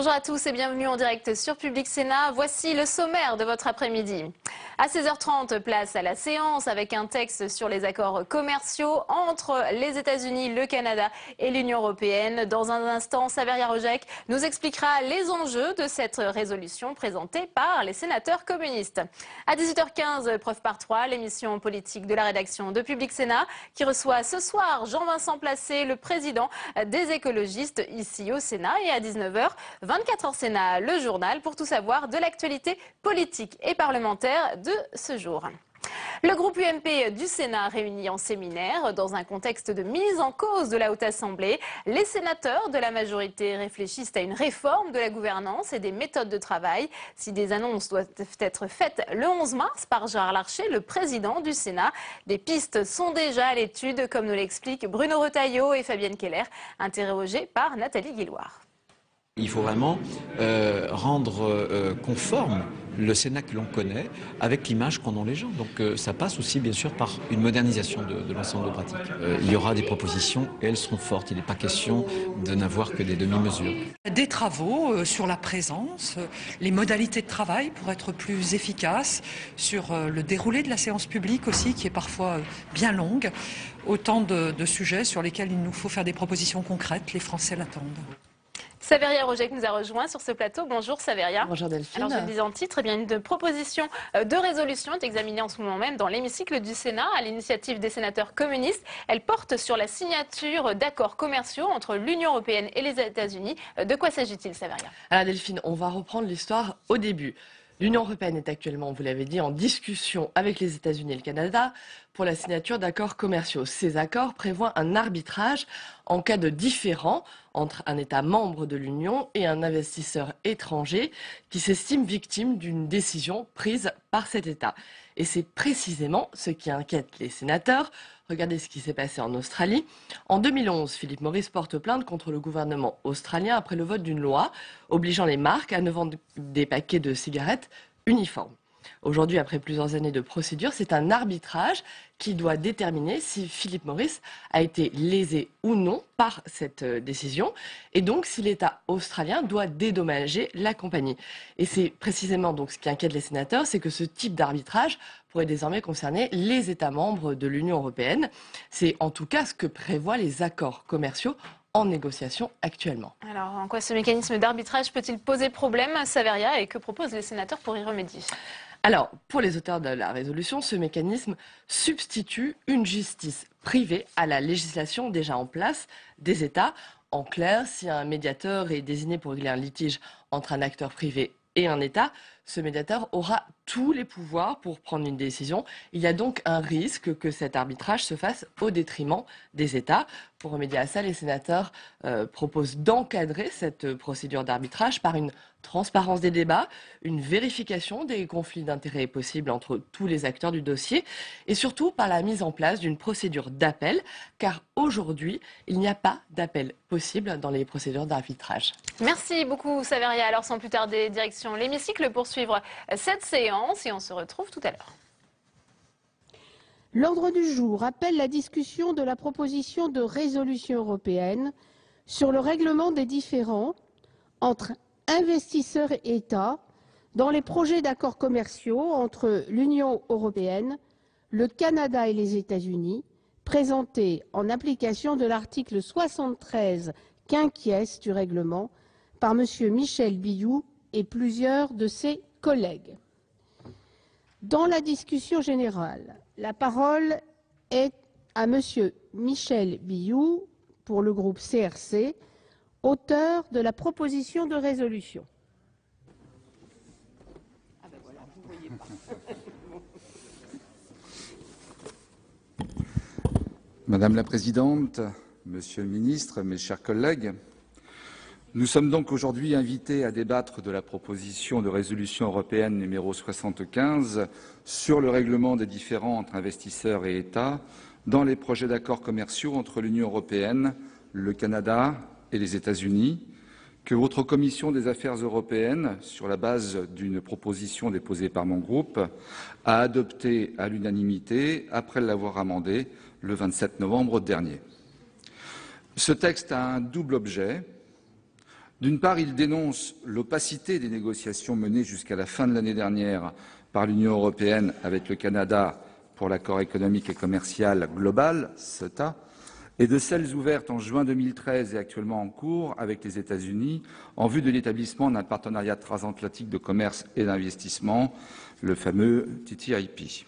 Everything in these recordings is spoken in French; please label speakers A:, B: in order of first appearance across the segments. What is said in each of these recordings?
A: Bonjour à tous et bienvenue en direct sur Public Sénat. Voici le sommaire de votre après-midi. À 16h30, place à la séance avec un texte sur les accords commerciaux entre les États-Unis, le Canada et l'Union européenne. Dans un instant, Saveria Rojek nous expliquera les enjeux de cette résolution présentée par les sénateurs communistes. À 18h15, preuve par trois, l'émission politique de la rédaction de Public Sénat qui reçoit ce soir Jean-Vincent Placé, le président des écologistes ici au Sénat. Et à 19h, 24 heures Sénat, le journal, pour tout savoir de l'actualité politique et parlementaire de ce jour. Le groupe UMP du Sénat réuni en séminaire dans un contexte de mise en cause de la Haute Assemblée. Les sénateurs de la majorité réfléchissent à une réforme de la gouvernance et des méthodes de travail. Si des annonces doivent être faites le 11 mars par Gérard Larcher, le président du Sénat, des pistes sont déjà à l'étude, comme nous l'expliquent Bruno Retailleau et Fabienne Keller, interrogés par Nathalie Guilloire.
B: Il faut vraiment euh, rendre euh, conforme le Sénat que l'on connaît avec l'image qu'en ont les gens. Donc euh, ça passe aussi bien sûr par une modernisation de, l'ensemble de pratiques. Il y aura des propositions et elles seront fortes. Il n'est pas question de n'avoir que des demi-mesures.
C: Des travaux sur la présence, les modalités de travail pour être plus efficaces, sur le déroulé de la séance publique aussi qui est parfois bien longue. Autant de sujets sur lesquels il nous faut faire des propositions concrètes. Les Français l'attendent.
A: Saveria Roget nous a rejoint sur ce plateau. Bonjour Saveria.
D: Bonjour Delphine.
A: Alors je le disais en titre, eh bien, une proposition euh, de résolution est examinée en ce moment même dans l'hémicycle du Sénat à l'initiative des sénateurs communistes. Elle porte sur la signature d'accords commerciaux entre l'Union européenne et les États-Unis. Euh, De quoi s'agit-il Saveria?
D: Alors Delphine, on va reprendre l'histoire au début. L'Union européenne est actuellement, vous l'avez dit, en discussion avec les États-Unis et le Canada pour la signature d'accords commerciaux. Ces accords prévoient un arbitrage en cas de différend entre un État membre de l'Union et un investisseur étranger qui s'estime victime d'une décision prise par cet État. Et c'est précisément ce qui inquiète les sénateurs. Regardez ce qui s'est passé en Australie. En 2011, Philippe Morris porte plainte contre le gouvernement australien après le vote d'une loi obligeant les marques à ne vendre des paquets de cigarettes uniformes. Aujourd'hui, après plusieurs années de procédure, c'est un arbitrage qui doit déterminer si Philippe Morris a été lésé ou non par cette euh, décision et donc si l'État australien doit dédommager la compagnie. Et c'est précisément donc ce qui inquiète les sénateurs, c'est que ce type d'arbitrage pourrait désormais concerner les États membres de l'Union européenne. C'est en tout cas ce que prévoient les accords commerciaux en négociation actuellement.
A: Alors en quoi ce mécanisme d'arbitrage peut-il poser problème Saveria et que proposent les sénateurs pour y remédier?
D: Alors, pour les auteurs de la résolution, ce mécanisme substitue une justice privée à la législation déjà en place des États. En clair, si un médiateur est désigné pour régler un litige entre un acteur privé et un État, ce médiateur aura tous les pouvoirs pour prendre une décision. Il y a donc un risque que cet arbitrage se fasse au détriment des États. Pour remédier à ça, les sénateurs euh, proposent d'encadrer cette procédure d'arbitrage par une transparence des débats, une vérification des conflits d'intérêts possibles entre tous les acteurs du dossier et surtout par la mise en place d'une procédure d'appel, car aujourd'hui, il n'y a pas d'appel possible dans les procédures d'arbitrage.
A: Merci beaucoup Saveria. Alors sans plus tarder, direction l'hémicycle pour suivre cette séance et on se retrouve tout à l'heure.
E: L'ordre du jour appelle la discussion de la proposition de résolution européenne sur le règlement des différends entre investisseurs et États dans les projets d'accords commerciaux entre l'Union européenne, le Canada et les États-Unis, présentés en application de l'article 73 quinquies du règlement par M. Michel Billoux et plusieurs de ses collègues. Dans la discussion générale, la parole est à Monsieur Michel Billoux pour le groupe CRC, auteur de la proposition de résolution.
F: Madame la Présidente, Monsieur le Ministre, mes chers collègues, nous sommes donc aujourd'hui invités à débattre de la proposition de résolution européenne numéro 75 sur le règlement des différends entre investisseurs et États dans les projets d'accords commerciaux entre l'Union européenne, le Canada et les États-Unis, que votre commission des affaires européennes, sur la base d'une proposition déposée par mon groupe, a adoptée à l'unanimité après l'avoir amendé le 27 novembre dernier. Ce texte a un double objet D'une part, il dénonce l'opacité des négociations menées jusqu'à la fin de l'année dernière par l'Union européenne avec le Canada pour l'accord économique et commercial global, CETA, et de celles ouvertes en juin 2013 et actuellement en cours avec les États-Unis en vue de l'établissement d'un partenariat transatlantique de commerce et d'investissement, le fameux TTIP.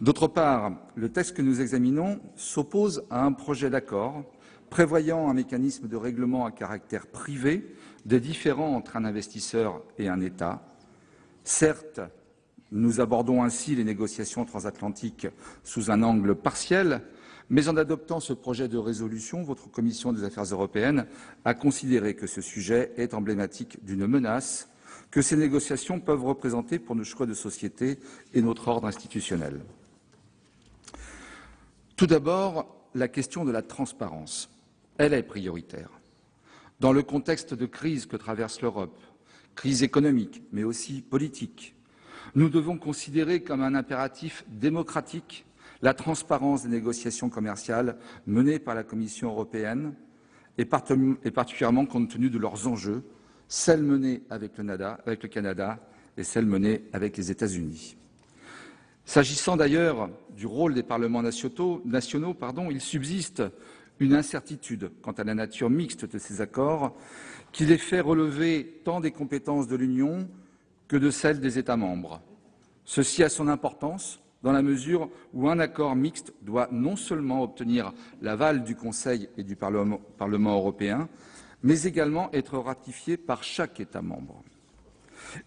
F: D'autre part, le texte que nous examinons s'oppose à un projet d'accord prévoyant un mécanisme de règlement à caractère privé des différends entre un investisseur et un État. Certes, nous abordons ainsi les négociations transatlantiques sous un angle partiel, mais en adoptant ce projet de résolution, votre commission des affaires européennes a considéré que ce sujet est emblématique d'une menace que ces négociations peuvent représenter pour nos choix de société et notre ordre institutionnel. Tout d'abord, la question de la transparence. Elle est prioritaire. Dans le contexte de crise que traverse l'Europe, crise économique, mais aussi politique, nous devons considérer comme un impératif démocratique la transparence des négociations commerciales menées par la Commission européenne et, particulièrement compte tenu de leurs enjeux, celles menées avec le, Canada et celles menées avec les États-Unis. S'agissant d'ailleurs du rôle des parlements nationaux, il subsiste une incertitude quant à la nature mixte de ces accords qui les fait relever tant des compétences de l'Union que de celles des États membres. Ceci a son importance dans la mesure où un accord mixte doit non seulement obtenir l'aval du Conseil et du Parlement, européen, mais également être ratifié par chaque État membre.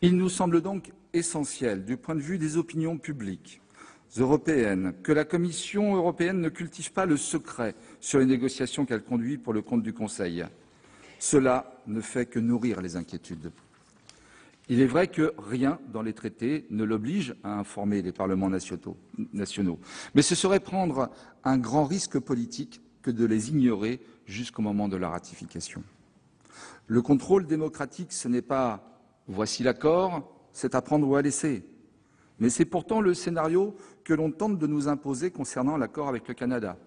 F: Il nous semble donc essentiel, du point de vue des opinions publiques européennes, que la Commission européenne ne cultive pas le secret sur les négociations qu'elle conduit pour le compte du Conseil. Cela ne fait que nourrir les inquiétudes. Il est vrai que rien dans les traités ne l'oblige à informer les parlements nationaux, mais ce serait prendre un grand risque politique que de les ignorer jusqu'au moment de la ratification. Le contrôle démocratique, ce n'est pas voici l'accord, c'est à prendre ou à laisser. Mais c'est pourtant le scénario que l'on tente de nous imposer concernant l'accord avec le Canada.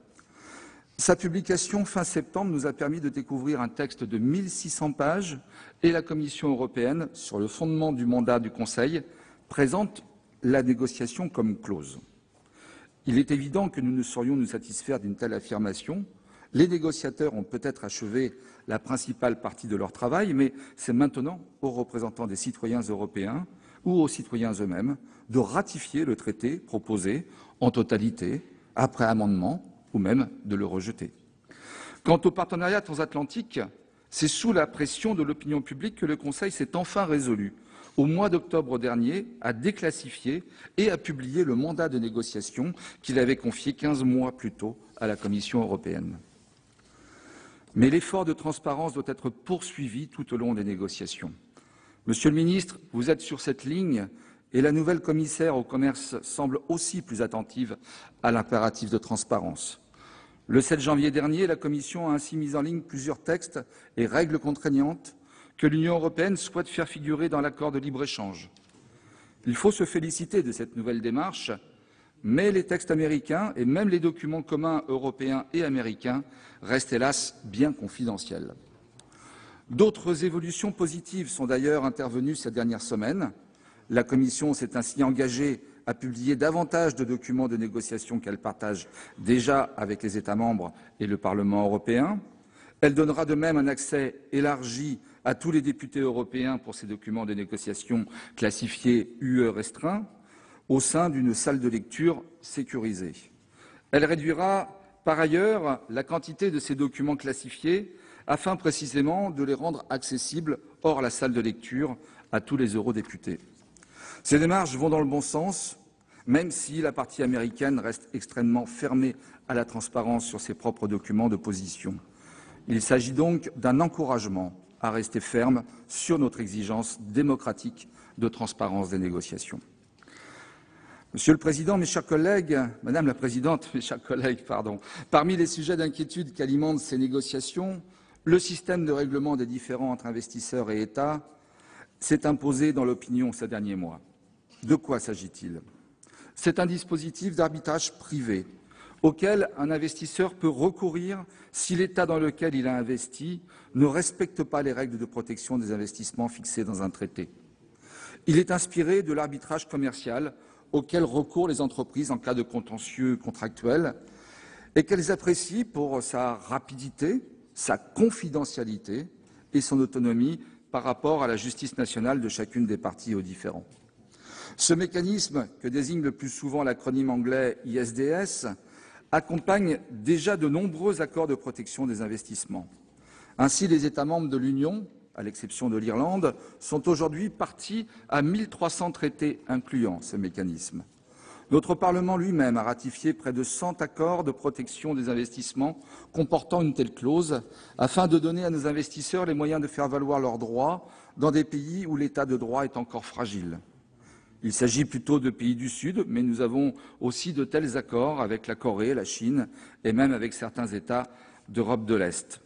F: Sa publication fin septembre nous a permis de découvrir un texte de 1600 pages et la Commission européenne, sur le fondement du mandat du Conseil, présente la négociation comme close. Il est évident que nous ne saurions nous satisfaire d'une telle affirmation. Les négociateurs ont peut-être achevé la principale partie de leur travail, mais c'est maintenant aux représentants des citoyens européens ou aux citoyens eux-mêmes de ratifier le traité proposé en totalité, après amendement, ou même de le rejeter. Quant au partenariat transatlantique, c'est sous la pression de l'opinion publique que le Conseil s'est enfin résolu, au mois d'octobre dernier, à déclassifier et à publier le mandat de négociation qu'il avait confié quinze mois plus tôt à la Commission européenne. Mais l'effort de transparence doit être poursuivi tout au long des négociations. Monsieur le ministre, vous êtes sur cette ligne et la nouvelle commissaire au commerce semble aussi plus attentive à l'impératif de transparence. Le 7 janvier dernier, la Commission a ainsi mis en ligne plusieurs textes et règles contraignantes que l'Union européenne souhaite faire figurer dans l'accord de libre-échange. Il faut se féliciter de cette nouvelle démarche, mais les textes américains et même les documents communs européens et américains restent hélas bien confidentiels. D'autres évolutions positives sont d'ailleurs intervenues ces dernières semaines. La Commission s'est ainsi engagée à publier davantage de documents de négociation qu'elle partage déjà avec les États membres et le Parlement européen. Elle donnera de même un accès élargi à tous les députés européens pour ces documents de négociation classifiés UE restreints au sein d'une salle de lecture sécurisée. Elle réduira par ailleurs la quantité de ces documents classifiés afin précisément de les rendre accessibles hors la salle de lecture à tous les eurodéputés. Ces démarches vont dans le bon sens, même si la partie américaine reste extrêmement fermée à la transparence sur ses propres documents de position. Il s'agit donc d'un encouragement à rester ferme sur notre exigence démocratique de transparence des négociations. Monsieur le Président, mes chers collègues, Madame la Présidente, mes chers collègues, pardon, parmi les sujets d'inquiétude qu'alimentent ces négociations, le système de règlement des différends entre investisseurs et États s'est imposé dans l'opinion ces derniers mois. De quoi s'agit-il? C'est un dispositif d'arbitrage privé auquel un investisseur peut recourir si l'État dans lequel il a investi ne respecte pas les règles de protection des investissements fixées dans un traité. Il est inspiré de l'arbitrage commercial auquel recourent les entreprises en cas de contentieux contractuel et qu'elles apprécient pour sa rapidité, sa confidentialité et son autonomie par rapport à la justice nationale de chacune des parties aux différends. Ce mécanisme, que désigne le plus souvent l'acronyme anglais ISDS, accompagne déjà de nombreux accords de protection des investissements. Ainsi, les États membres de l'Union, à l'exception de l'Irlande, sont aujourd'hui partis à 1300 traités incluant ce mécanisme. Notre Parlement lui-même a ratifié près de 100 accords de protection des investissements comportant une telle clause, afin de donner à nos investisseurs les moyens de faire valoir leurs droits dans des pays où l'état de droit est encore fragile. Il s'agit plutôt de pays du Sud, mais nous avons aussi de tels accords avec la Corée, la Chine et même avec certains États d'Europe de l'Est.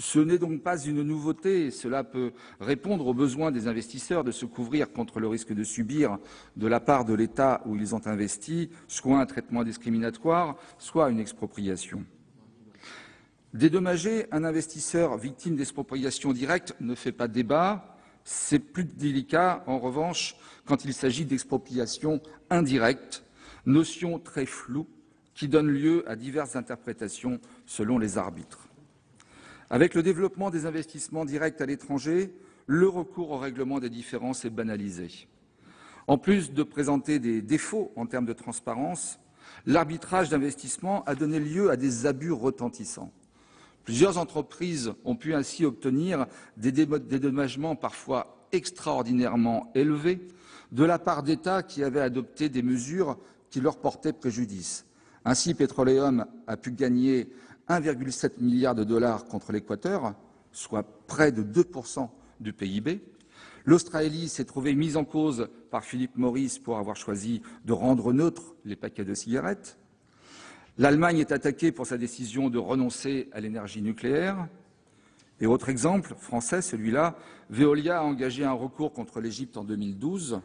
F: Ce n'est donc pas une nouveauté, cela peut répondre aux besoins des investisseurs de se couvrir contre le risque de subir de la part de l'État où ils ont investi soit un traitement discriminatoire, soit une expropriation. Dédommager un investisseur victime d'expropriation directe ne fait pas débat, c'est plus délicat en revanche quand il s'agit d'expropriation indirecte, notion très floue qui donne lieu à diverses interprétations selon les arbitres. Avec le développement des investissements directs à l'étranger, le recours au règlement des différences est banalisé. En plus de présenter des défauts en termes de transparence, l'arbitrage d'investissement a donné lieu à des abus retentissants. Plusieurs entreprises ont pu ainsi obtenir des dédommagements parfois extraordinairement élevés de la part d'États qui avaient adopté des mesures qui leur portaient préjudice. Ainsi, Petroleum a pu gagner 1,7 milliard de dollars contre l'Équateur, soit près de 2% du PIB. L'Australie s'est trouvée mise en cause par Philippe Morris pour avoir choisi de rendre neutres les paquets de cigarettes. L'Allemagne est attaquée pour sa décision de renoncer à l'énergie nucléaire. Et autre exemple français, celui-là, Veolia a engagé un recours contre l'Égypte en 2012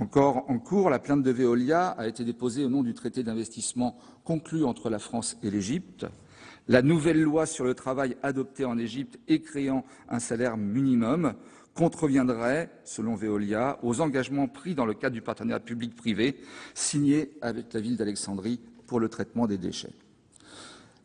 F: encore en cours, la plainte de Veolia a été déposée au nom du traité d'investissement conclu entre la France et l'Égypte. La nouvelle loi sur le travail adoptée en Égypte et créant un salaire minimum contreviendrait, selon Veolia, aux engagements pris dans le cadre du partenariat public-privé signé avec la ville d'Alexandrie pour le traitement des déchets.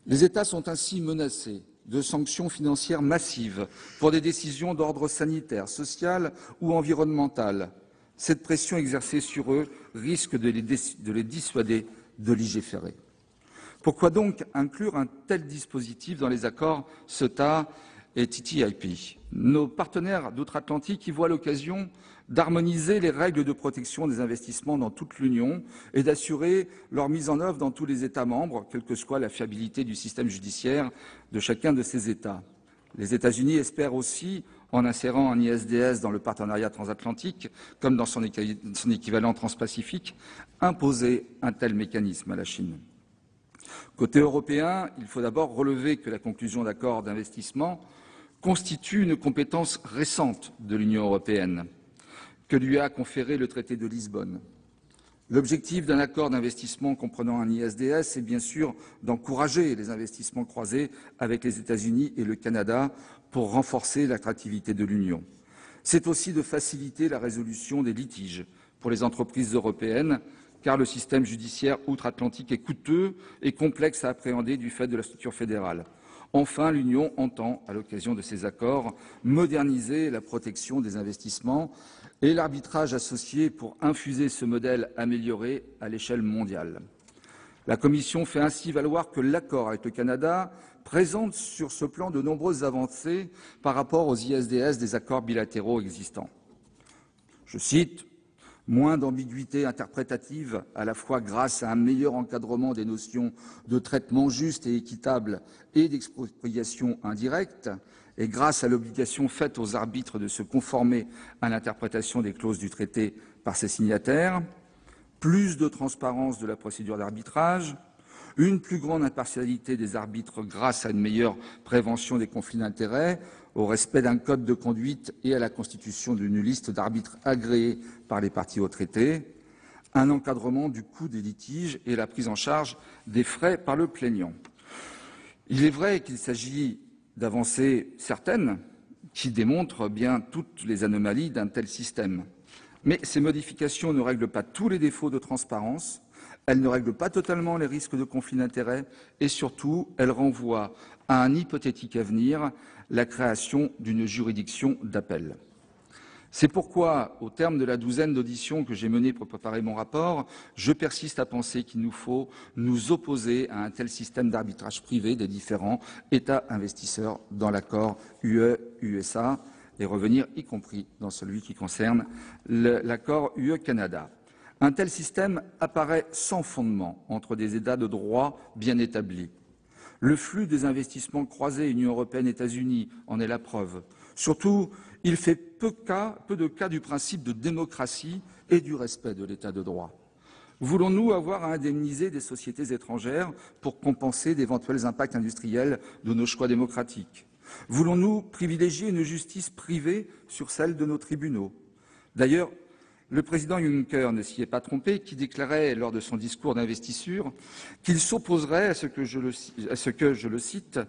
F: Les États sont ainsi menacés de sanctions financières massives pour des décisions d'ordre sanitaire, social ou environnemental, cette pression exercée sur eux risque de les, dissuader de légiférer. Pourquoi donc inclure un tel dispositif dans les accords CETA et TTIP Nos partenaires d'outre-Atlantique y voient l'occasion d'harmoniser les règles de protection des investissements dans toute l'Union et d'assurer leur mise en œuvre dans tous les États membres, quelle que soit la fiabilité du système judiciaire de chacun de ces États. Les États-Unis espèrent aussi en insérant un ISDS dans le partenariat transatlantique, comme dans son, équivalent transpacifique, imposer un tel mécanisme à la Chine. Côté européen, il faut d'abord relever que la conclusion d'accords d'investissement constitue une compétence récente de l'Union européenne, que lui a conféré le traité de Lisbonne. L'objectif d'un accord d'investissement comprenant un ISDS est bien sûr d'encourager les investissements croisés avec les États-Unis et le Canada pour renforcer l'attractivité de l'Union. C'est aussi de faciliter la résolution des litiges pour les entreprises européennes, car le système judiciaire outre-Atlantique est coûteux et complexe à appréhender du fait de la structure fédérale. Enfin, l'Union entend, à l'occasion de ces accords, moderniser la protection des investissements et l'arbitrage associé pour infuser ce modèle amélioré à l'échelle mondiale. La Commission fait ainsi valoir que l'accord avec le Canada présente sur ce plan de nombreuses avancées par rapport aux ISDS des accords bilatéraux existants. Je cite moins d'ambiguïté interprétative, à la fois grâce à un meilleur encadrement des notions de traitement juste et équitable et d'expropriation indirecte, et grâce à l'obligation faite aux arbitres de se conformer à l'interprétation des clauses du traité par ses signataires, plus de transparence de la procédure d'arbitrage, une plus grande impartialité des arbitres grâce à une meilleure prévention des conflits d'intérêts, au respect d'un code de conduite et à la constitution d'une liste d'arbitres agréés par les parties au traité, un encadrement du coût des litiges et la prise en charge des frais par le plaignant. Il est vrai qu'il s'agit d'avancées certaines qui démontrent bien toutes les anomalies d'un tel système. Mais ces modifications ne règlent pas tous les défauts de transparence, elles ne règlent pas totalement les risques de conflit d'intérêts et surtout, elles renvoient à un hypothétique avenir la création d'une juridiction d'appel. C'est pourquoi, au terme de la douzaine d'auditions que j'ai menées pour préparer mon rapport, je persiste à penser qu'il nous faut nous opposer à un tel système d'arbitrage privé des différents États investisseurs dans l'accord UE-USA et revenir y compris dans celui qui concerne l'accord UE-Canada. Un tel système apparaît sans fondement entre des États de droit bien établis. Le flux des investissements croisés Union européenne-États-Unis en est la preuve. Surtout, il fait peu, de cas du principe de démocratie et du respect de l'état de droit. Voulons-nous avoir à indemniser des sociétés étrangères pour compenser d'éventuels impacts industriels de nos choix démocratiques? Voulons-nous privilégier une justice privée sur celle de nos tribunaux? D'ailleurs, le président Juncker ne s'y est pas trompé, qui déclarait lors de son discours d'investiture qu'il s'opposerait à ce que, je le cite,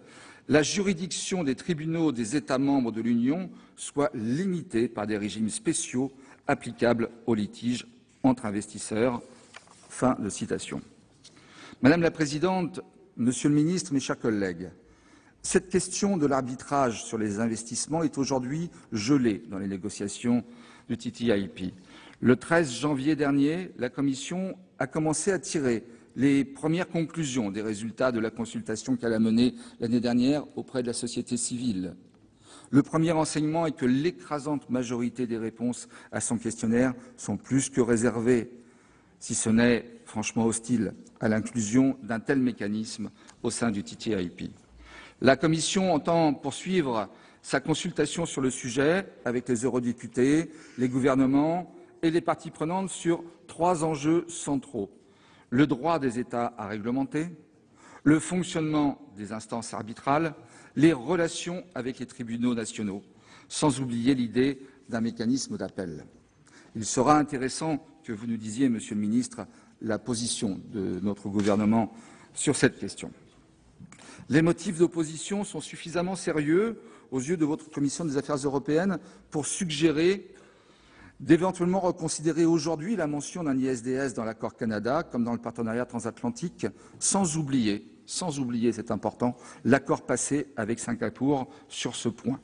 F: la juridiction des tribunaux des États membres de l'Union soit limitée par des régimes spéciaux applicables aux litiges entre investisseurs. Fin de citation. Madame la Présidente, Monsieur le Ministre, mes chers collègues, cette question de l'arbitrage sur les investissements est aujourd'hui gelée dans les négociations du TTIP. Le 13 janvier dernier, la Commission a commencé à tirer les premières conclusions des résultats de la consultation qu'elle a menée l'année dernière auprès de la société civile. Le premier enseignement est que l'écrasante majorité des réponses à son questionnaire sont plus que réservées, si ce n'est franchement hostile à l'inclusion d'un tel mécanisme au sein du TTIP. La Commission entend poursuivre sa consultation sur le sujet avec les eurodéputés, les gouvernements les parties prenantes sur trois enjeux centraux le droit des États à réglementer, le fonctionnement des instances arbitrales, les relations avec les tribunaux nationaux, sans oublier l'idée d'un mécanisme d'appel. Il sera intéressant que vous nous disiez, Monsieur le Ministre, la position de notre gouvernement sur cette question. Les motifs d'opposition sont suffisamment sérieux aux yeux de votre Commission des affaires européennes pour suggérer d'éventuellement reconsidérer aujourd'hui la mention d'un ISDS dans l'accord Canada comme dans le partenariat transatlantique, sans oublier, sans oublier, c'est important, l'accord passé avec Singapour sur ce point.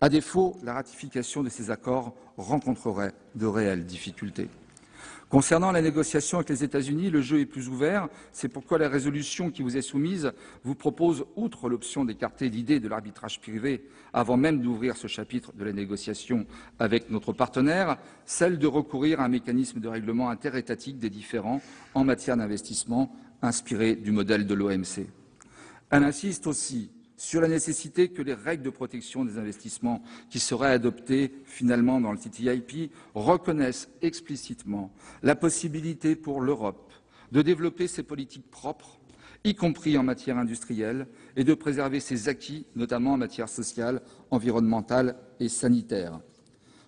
F: À défaut, la ratification de ces accords rencontrerait de réelles difficultés. Concernant la négociation avec les États-Unis, le jeu est plus ouvert. C'est pourquoi la résolution qui vous est soumise vous propose, outre l'option d'écarter l'idée de l'arbitrage privé avant même d'ouvrir ce chapitre de la négociation avec notre partenaire, celle de recourir à un mécanisme de règlement interétatique des différends en matière d'investissement inspiré du modèle de l'OMC. Elle insiste aussi sur la nécessité que les règles de protection des investissements qui seraient adoptées finalement dans le TTIP reconnaissent explicitement la possibilité pour l'Europe de développer ses politiques propres, y compris en matière industrielle, et de préserver ses acquis, notamment en matière sociale, environnementale et sanitaire.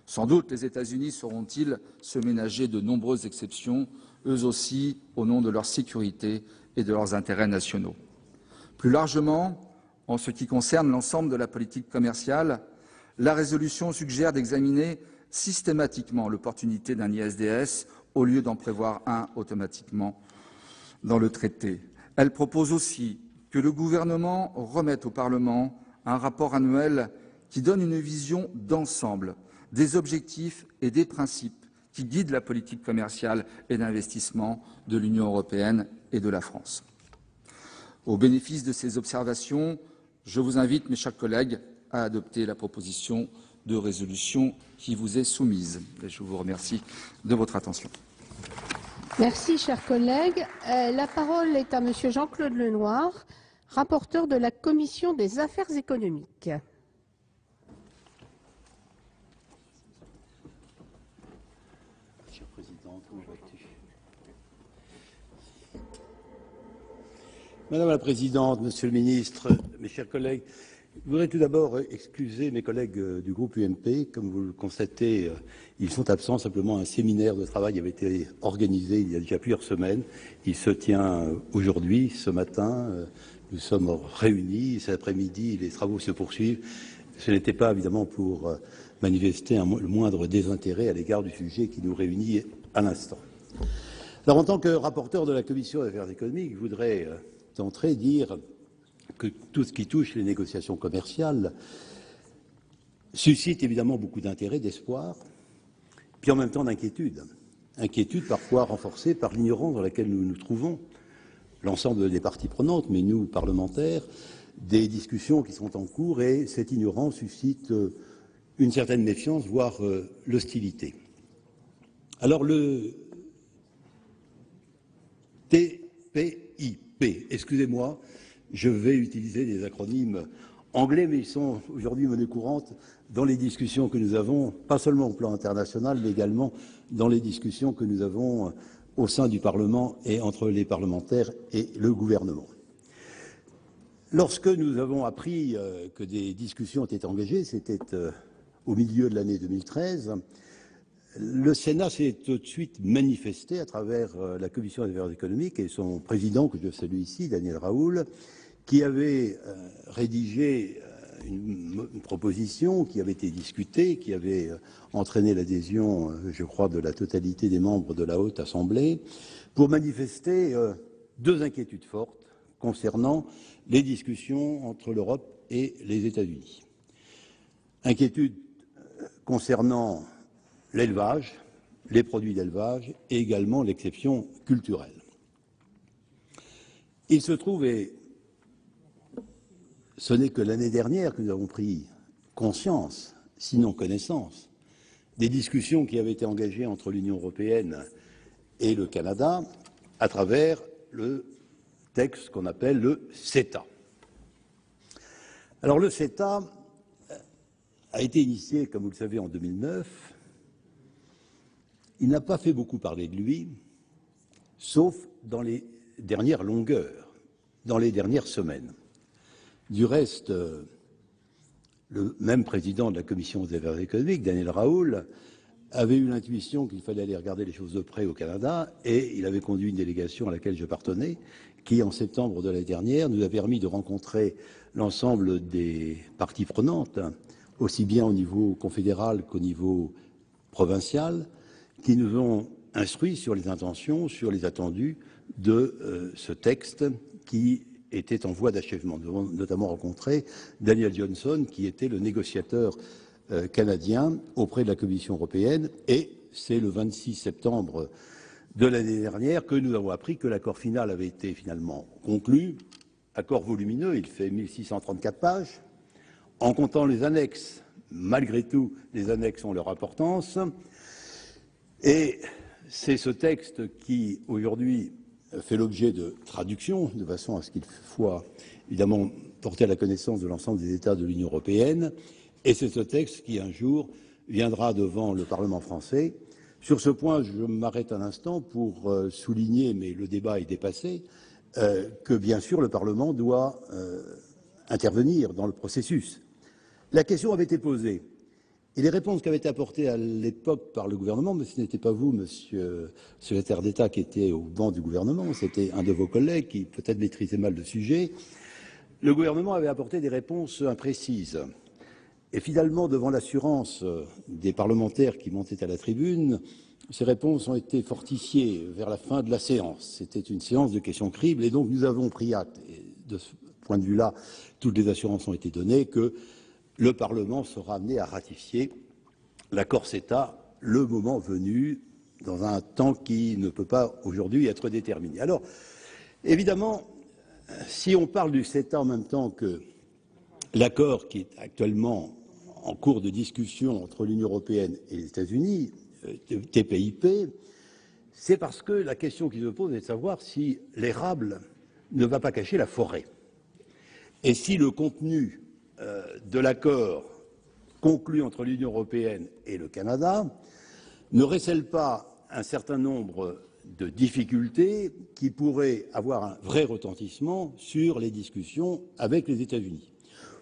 F: Sans doute les États-Unis sauront-ils se ménager de nombreuses exceptions, eux aussi au nom de leur sécurité et de leurs intérêts nationaux. Plus largement, en ce qui concerne l'ensemble de la politique commerciale, la résolution suggère d'examiner systématiquement l'opportunité d'un ISDS au lieu d'en prévoir un automatiquement dans le traité. Elle propose aussi que le gouvernement remette au Parlement un rapport annuel qui donne une vision d'ensemble des objectifs et des principes qui guident la politique commerciale et d'investissement de l'Union européenne et de la France. Au bénéfice de ces observations, je vous invite, mes chers collègues, à adopter la proposition de résolution qui vous est soumise. Et je vous remercie de votre attention.
E: Merci, chers collègues. Euh, la parole est à Monsieur Jean-Claude Lenoir, rapporteur de la Commission des affaires économiques.
G: Madame la Présidente, Monsieur le Ministre, mes chers collègues, Je voudrais tout d'abord excuser mes collègues euh, du groupe UMP. Comme vous le constatez, euh, ils sont absents. Simplement, un séminaire de travail avait été organisé il y a déjà plusieurs semaines. Il se tient euh, aujourd'hui, ce matin. Nous sommes réunis. Cet après-midi, les travaux se poursuivent. Ce n'était pas évidemment pour manifester le moindre désintérêt à l'égard du sujet qui nous réunit à l'instant. Alors, en tant que rapporteur de la Commission des affaires économiques, je voudrais d'entrée dire que tout ce qui touche les négociations commerciales suscite évidemment beaucoup d'intérêt, d'espoir, puis en même temps d'inquiétude. Inquiétude parfois renforcée par l'ignorance dans laquelle nous nous trouvons, l'ensemble des parties prenantes, mais nous, parlementaires, des discussions qui sont en cours et cette ignorance suscite euh, une certaine méfiance, voire euh, l'hostilité. Alors le Excusez-moi, je vais utiliser des acronymes anglais, mais ils sont aujourd'hui monnaie courante dans les discussions que nous avons, pas seulement au plan international, mais également dans les discussions que nous avons au sein du Parlement et entre les parlementaires et le gouvernement. Lorsque nous avons appris euh, que des discussions étaient engagées, c'était euh, au milieu de l'année 2013, le Sénat s'est tout de suite manifesté à travers euh, la Commission des affaires économiques et son président, que je salue ici, Daniel Raoul, qui avait euh, rédigé euh, une, proposition qui avait été discutée, qui avait entraîné l'adhésion, je crois, de la totalité des membres de la Haute Assemblée, pour manifester deux inquiétudes fortes concernant les discussions entre l'Europe et les États-Unis. Inquiétude concernant l'élevage, les produits d'élevage et également l'exception culturelle. Il se trouve, et ce n'est que l'année dernière que nous avons pris conscience, sinon connaissance, des discussions qui avaient été engagées entre l'Union européenne et le Canada à travers le texte qu'on appelle le CETA. Alors le CETA a été initié, comme vous le savez, en 2009. Il n'a pas fait beaucoup parler de lui, sauf dans les dernières longueurs, dans les dernières semaines. Du reste, euh, le même président de la commission des affaires économiques, Daniel Raoul, avait eu l'intuition qu'il fallait aller regarder les choses de près au Canada et il avait conduit une délégation à laquelle j'appartenais qui, en septembre de l'année dernière, nous a permis de rencontrer l'ensemble des parties prenantes, aussi bien au niveau confédéral qu'au niveau provincial, qui nous ont instruits sur les intentions, sur les attendus de euh, ce texte qui était en voie d'achèvement. Nous avons notamment rencontré Daniel Johnson, qui était le négociateur euh, canadien auprès de la Commission européenne, et c'est le 26 septembre de l'année dernière que nous avons appris que l'accord final avait été finalement conclu. Accord volumineux, il fait 1634 pages. En comptant les annexes, malgré tout, les annexes ont leur importance. Et c'est ce texte qui, aujourd'hui, fait l'objet de traductions, de façon à ce qu'il soit évidemment porté à la connaissance de l'ensemble des États de l'Union européenne. Et c'est ce texte qui, un jour, viendra devant le Parlement français. Sur ce point, je m'arrête un instant pour euh, souligner, mais le débat est dépassé, euh, que bien sûr le Parlement doit euh, intervenir dans le processus. La question avait été posée les réponses qui avaient été apportées à l'époque par le gouvernement, mais ce n'était pas vous, monsieur le secrétaire d'État, qui était au banc du gouvernement, c'était un de vos collègues qui peut-être maîtrisait mal le sujet. Le gouvernement avait apporté des réponses imprécises. Et finalement, devant l'assurance des parlementaires qui montaient à la tribune, ces réponses ont été fortifiées vers la fin de la séance. C'était une séance de questions cribles et donc nous avons pris acte. De ce point de vue-là, toutes les assurances ont été données que le Parlement sera amené à ratifier l'accord CETA le moment venu, dans un temps qui ne peut pas aujourd'hui être déterminé. Alors, évidemment, si on parle du CETA en même temps que l'accord qui est actuellement en cours de discussion entre l'Union européenne et les États-Unis, euh, TPIP, c'est parce que la question qui se pose est de savoir si l'érable ne va pas cacher la forêt. Et si le contenu de l'accord conclu entre l'Union européenne et le Canada ne récèle pas un certain nombre de difficultés qui pourraient avoir un vrai retentissement sur les discussions avec les États-Unis.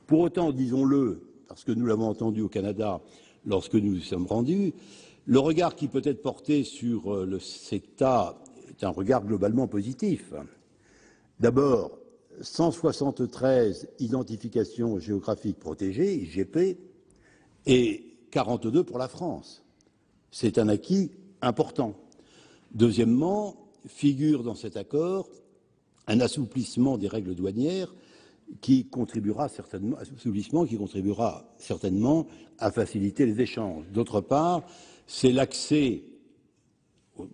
G: Pour autant, disons-le, parce que nous l'avons entendu au Canada lorsque nous nous sommes rendus, le regard qui peut être porté sur euh, le CETA est un regard globalement positif. D'abord, 173 identifications géographiques protégées, IGP, et 42 pour la France. C'est un acquis important. Deuxièmement, figure dans cet accord un assouplissement des règles douanières qui contribuera certainement, à faciliter les échanges. D'autre part, c'est l'accès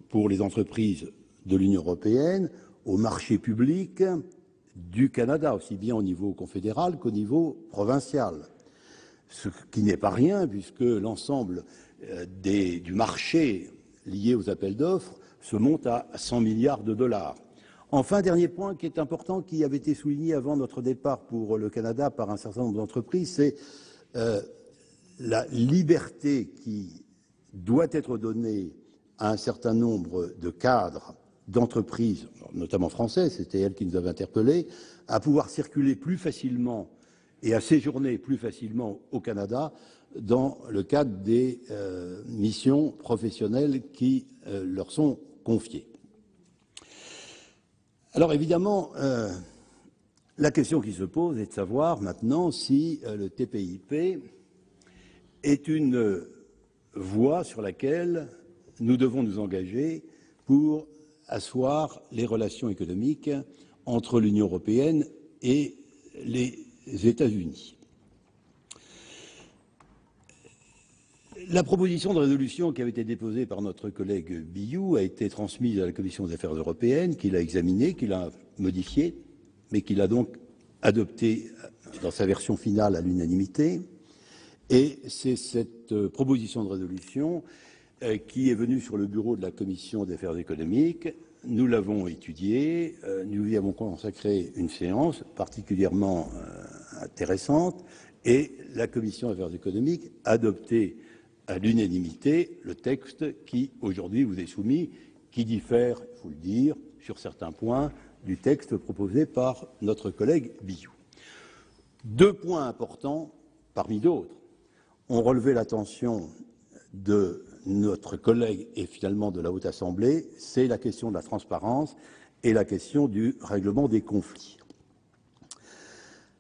G: pour les entreprises de l'Union européenne au marché public du Canada, aussi bien au niveau confédéral qu'au niveau provincial. Ce qui n'est pas rien, puisque l'ensemble euh, du marché lié aux appels d'offres se monte à 100 milliards de dollars. Enfin, dernier point qui est important, qui avait été souligné avant notre départ pour le Canada par un certain nombre d'entreprises, c'est euh, la liberté qui doit être donnée à un certain nombre de cadres d'entreprises, notamment françaises, c'était elles qui nous avaient interpellés, à pouvoir circuler plus facilement et à séjourner plus facilement au Canada dans le cadre des euh, missions professionnelles qui euh, leur sont confiées. Alors évidemment, euh, la question qui se pose est de savoir maintenant si le TPIP est une voie sur laquelle nous devons nous engager pour asseoir les relations économiques entre l'Union européenne et les États-Unis. La proposition de résolution qui avait été déposée par notre collègue Biou a été transmise à la Commission des affaires européennes, qui l'a examinée, qui l'a modifiée, mais qui l'a donc adoptée dans sa version finale à l'unanimité. Et c'est cette euh, proposition de résolution qui est venue sur le bureau de la Commission des affaires économiques. Nous l'avons étudiée, euh, nous y avons consacré une séance particulièrement intéressante et la Commission des affaires économiques a adopté à l'unanimité le texte qui, aujourd'hui, vous est soumis, qui diffère, il faut le dire, sur certains points du texte proposé par notre collègue Billou. Deux points importants, parmi d'autres, ont relevé l'attention de notre collègue et finalement de la Haute Assemblée, c'est la question de la transparence et la question du règlement des conflits.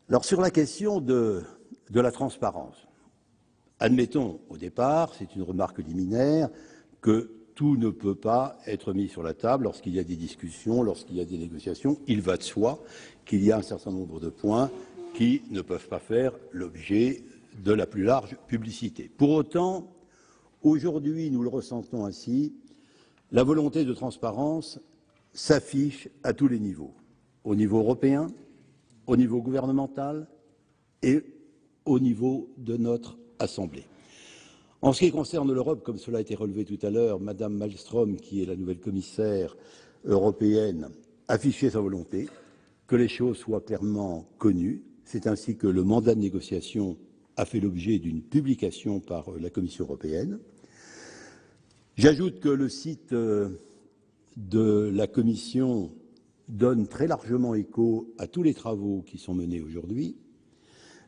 G: Alors sur la question de, de la transparence, Admettons au départ, c'est une remarque liminaire, que tout ne peut pas être mis sur la table lorsqu'il y a des discussions, lorsqu'il y a des négociations. Il va de soi qu'il y a un certain nombre de points qui ne peuvent pas faire l'objet de la plus large publicité. Pour autant, aujourd'hui, nous le ressentons ainsi, la volonté de transparence s'affiche à tous les niveaux, au niveau européen, au niveau gouvernemental et au niveau de notre Assemblée. En ce qui concerne l'Europe, comme cela a été relevé tout à l'heure, Madame Malmström, qui est la nouvelle commissaire européenne, a affiché sa volonté que les choses soient clairement connues. C'est ainsi que le mandat de négociation a fait l'objet d'une publication par la Commission européenne. J'ajoute que le site euh, de la Commission donne très largement écho à tous les travaux qui sont menés aujourd'hui.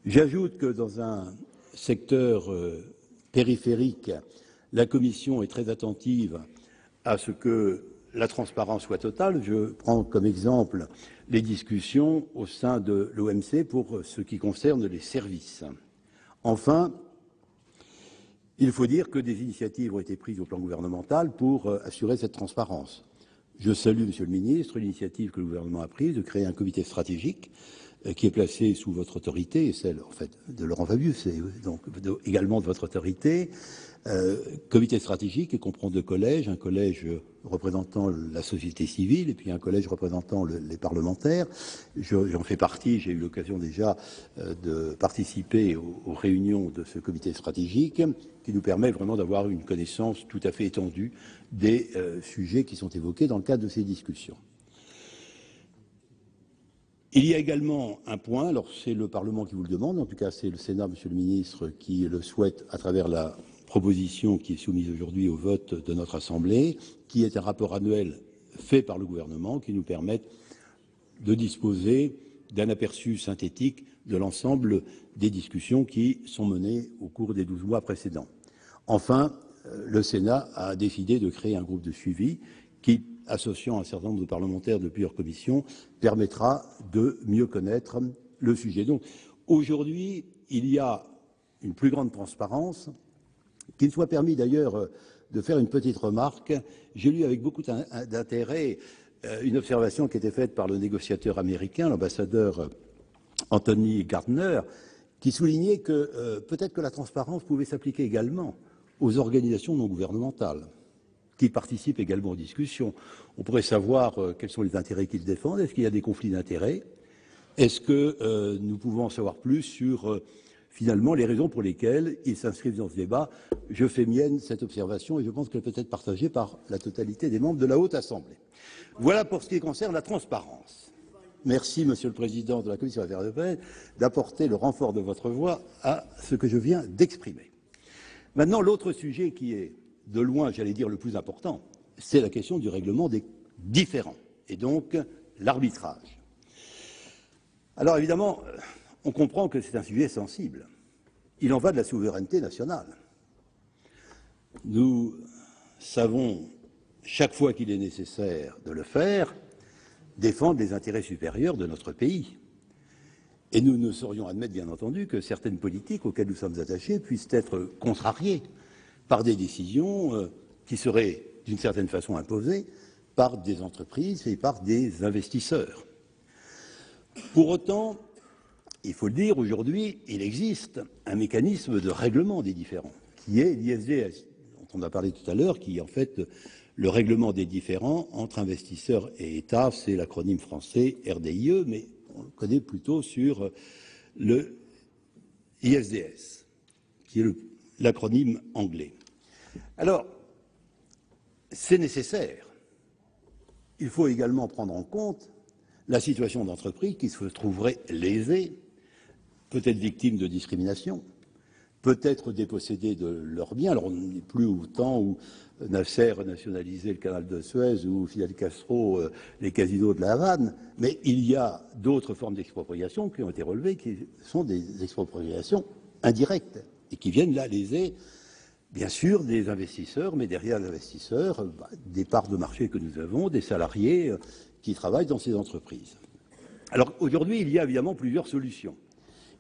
G: J'ajoute que dans un secteur euh, périphérique, la Commission est très attentive à ce que la transparence soit totale. Je prends comme exemple les discussions au sein de l'OMC pour ce qui concerne les services. Enfin, il faut dire que des initiatives ont été prises au plan gouvernemental pour euh, assurer cette transparence. Je salue, Monsieur le Ministre, l'initiative que le gouvernement a prise de créer un comité stratégique qui est placé sous votre autorité, et celle en fait de Laurent Fabius, c'est donc également de votre autorité. Euh, comité stratégique qui comprend deux collèges, un collège représentant la société civile et puis un collège représentant le, les parlementaires. J'en fais partie, j'ai eu l'occasion déjà euh, de participer aux, réunions de ce comité stratégique qui nous permet vraiment d'avoir une connaissance tout à fait étendue des euh, sujets qui sont évoqués dans le cadre de ces discussions. Il y a également un point, alors c'est le Parlement qui vous le demande, en tout cas c'est le Sénat, Monsieur le Ministre, qui le souhaite à travers la proposition qui est soumise aujourd'hui au vote de notre Assemblée, qui est un rapport annuel fait par le gouvernement, qui nous permet de disposer d'un aperçu synthétique de l'ensemble des discussions qui sont menées au cours des douze mois précédents. Enfin, euh, le Sénat a décidé de créer un groupe de suivi qui, associant un certain nombre de parlementaires de plusieurs commissions, permettra de mieux connaître le sujet. Donc, aujourd'hui, il y a une plus grande transparence, qu'il soit permis d'ailleurs de faire une petite remarque. J'ai lu avec beaucoup d'intérêt euh, une observation qui était faite par le négociateur américain, l'ambassadeur Anthony Gardner, qui soulignait que euh, peut-être que la transparence pouvait s'appliquer également aux organisations non gouvernementales qui participent également aux discussions. On pourrait savoir euh, quels sont les intérêts qu'ils défendent, est-ce qu'il y a des conflits d'intérêts, est-ce que nous pouvons en savoir plus sur finalement les raisons pour lesquelles ils s'inscrivent dans ce débat? Je fais mienne cette observation et je pense qu'elle peut être partagée par la totalité des membres de la Haute Assemblée. Voilà pour ce qui concerne la transparence. Merci, Monsieur le Président de la Commission des affaires européennes, d'apporter le renfort de votre voix à ce que je viens d'exprimer. Maintenant, l'autre sujet qui est de loin, j'allais dire, le plus important, c'est la question du règlement des différends et donc l'arbitrage. Alors évidemment, on comprend que c'est un sujet sensible. Il en va de la souveraineté nationale. Nous savons, chaque fois qu'il est nécessaire de le faire, défendre les intérêts supérieurs de notre pays. Et nous ne saurions admettre, bien entendu, que certaines politiques auxquelles nous sommes attachés puissent être contrariées par des décisions euh, qui seraient, d'une certaine façon, imposées par des entreprises et par des investisseurs. Pour autant, il faut le dire, aujourd'hui, il existe un mécanisme de règlement des différends, qui est l'ISDS, dont on a parlé tout à l'heure, qui est en fait le règlement des différends entre investisseurs et États, c'est l'acronyme français RDIE, mais on le connaît plutôt sur le ISDS, qui est l'acronyme anglais. Alors, c'est nécessaire. Il faut également prendre en compte la situation d'entreprise qui se trouverait lésée peut-être victimes de discrimination, peut-être dépossédés de leurs biens. Alors on n'est plus au temps où Nasser nationalisait le canal de Suez ou Fidel Castro euh, les casinos de la Havane, mais il y a d'autres formes d'expropriation qui ont été relevées, qui sont des expropriations indirectes et qui viennent là léser, bien sûr, des investisseurs, mais derrière l'investisseur, bah, des parts de marché que nous avons, des salariés euh, qui travaillent dans ces entreprises. Alors aujourd'hui, il y a évidemment plusieurs solutions.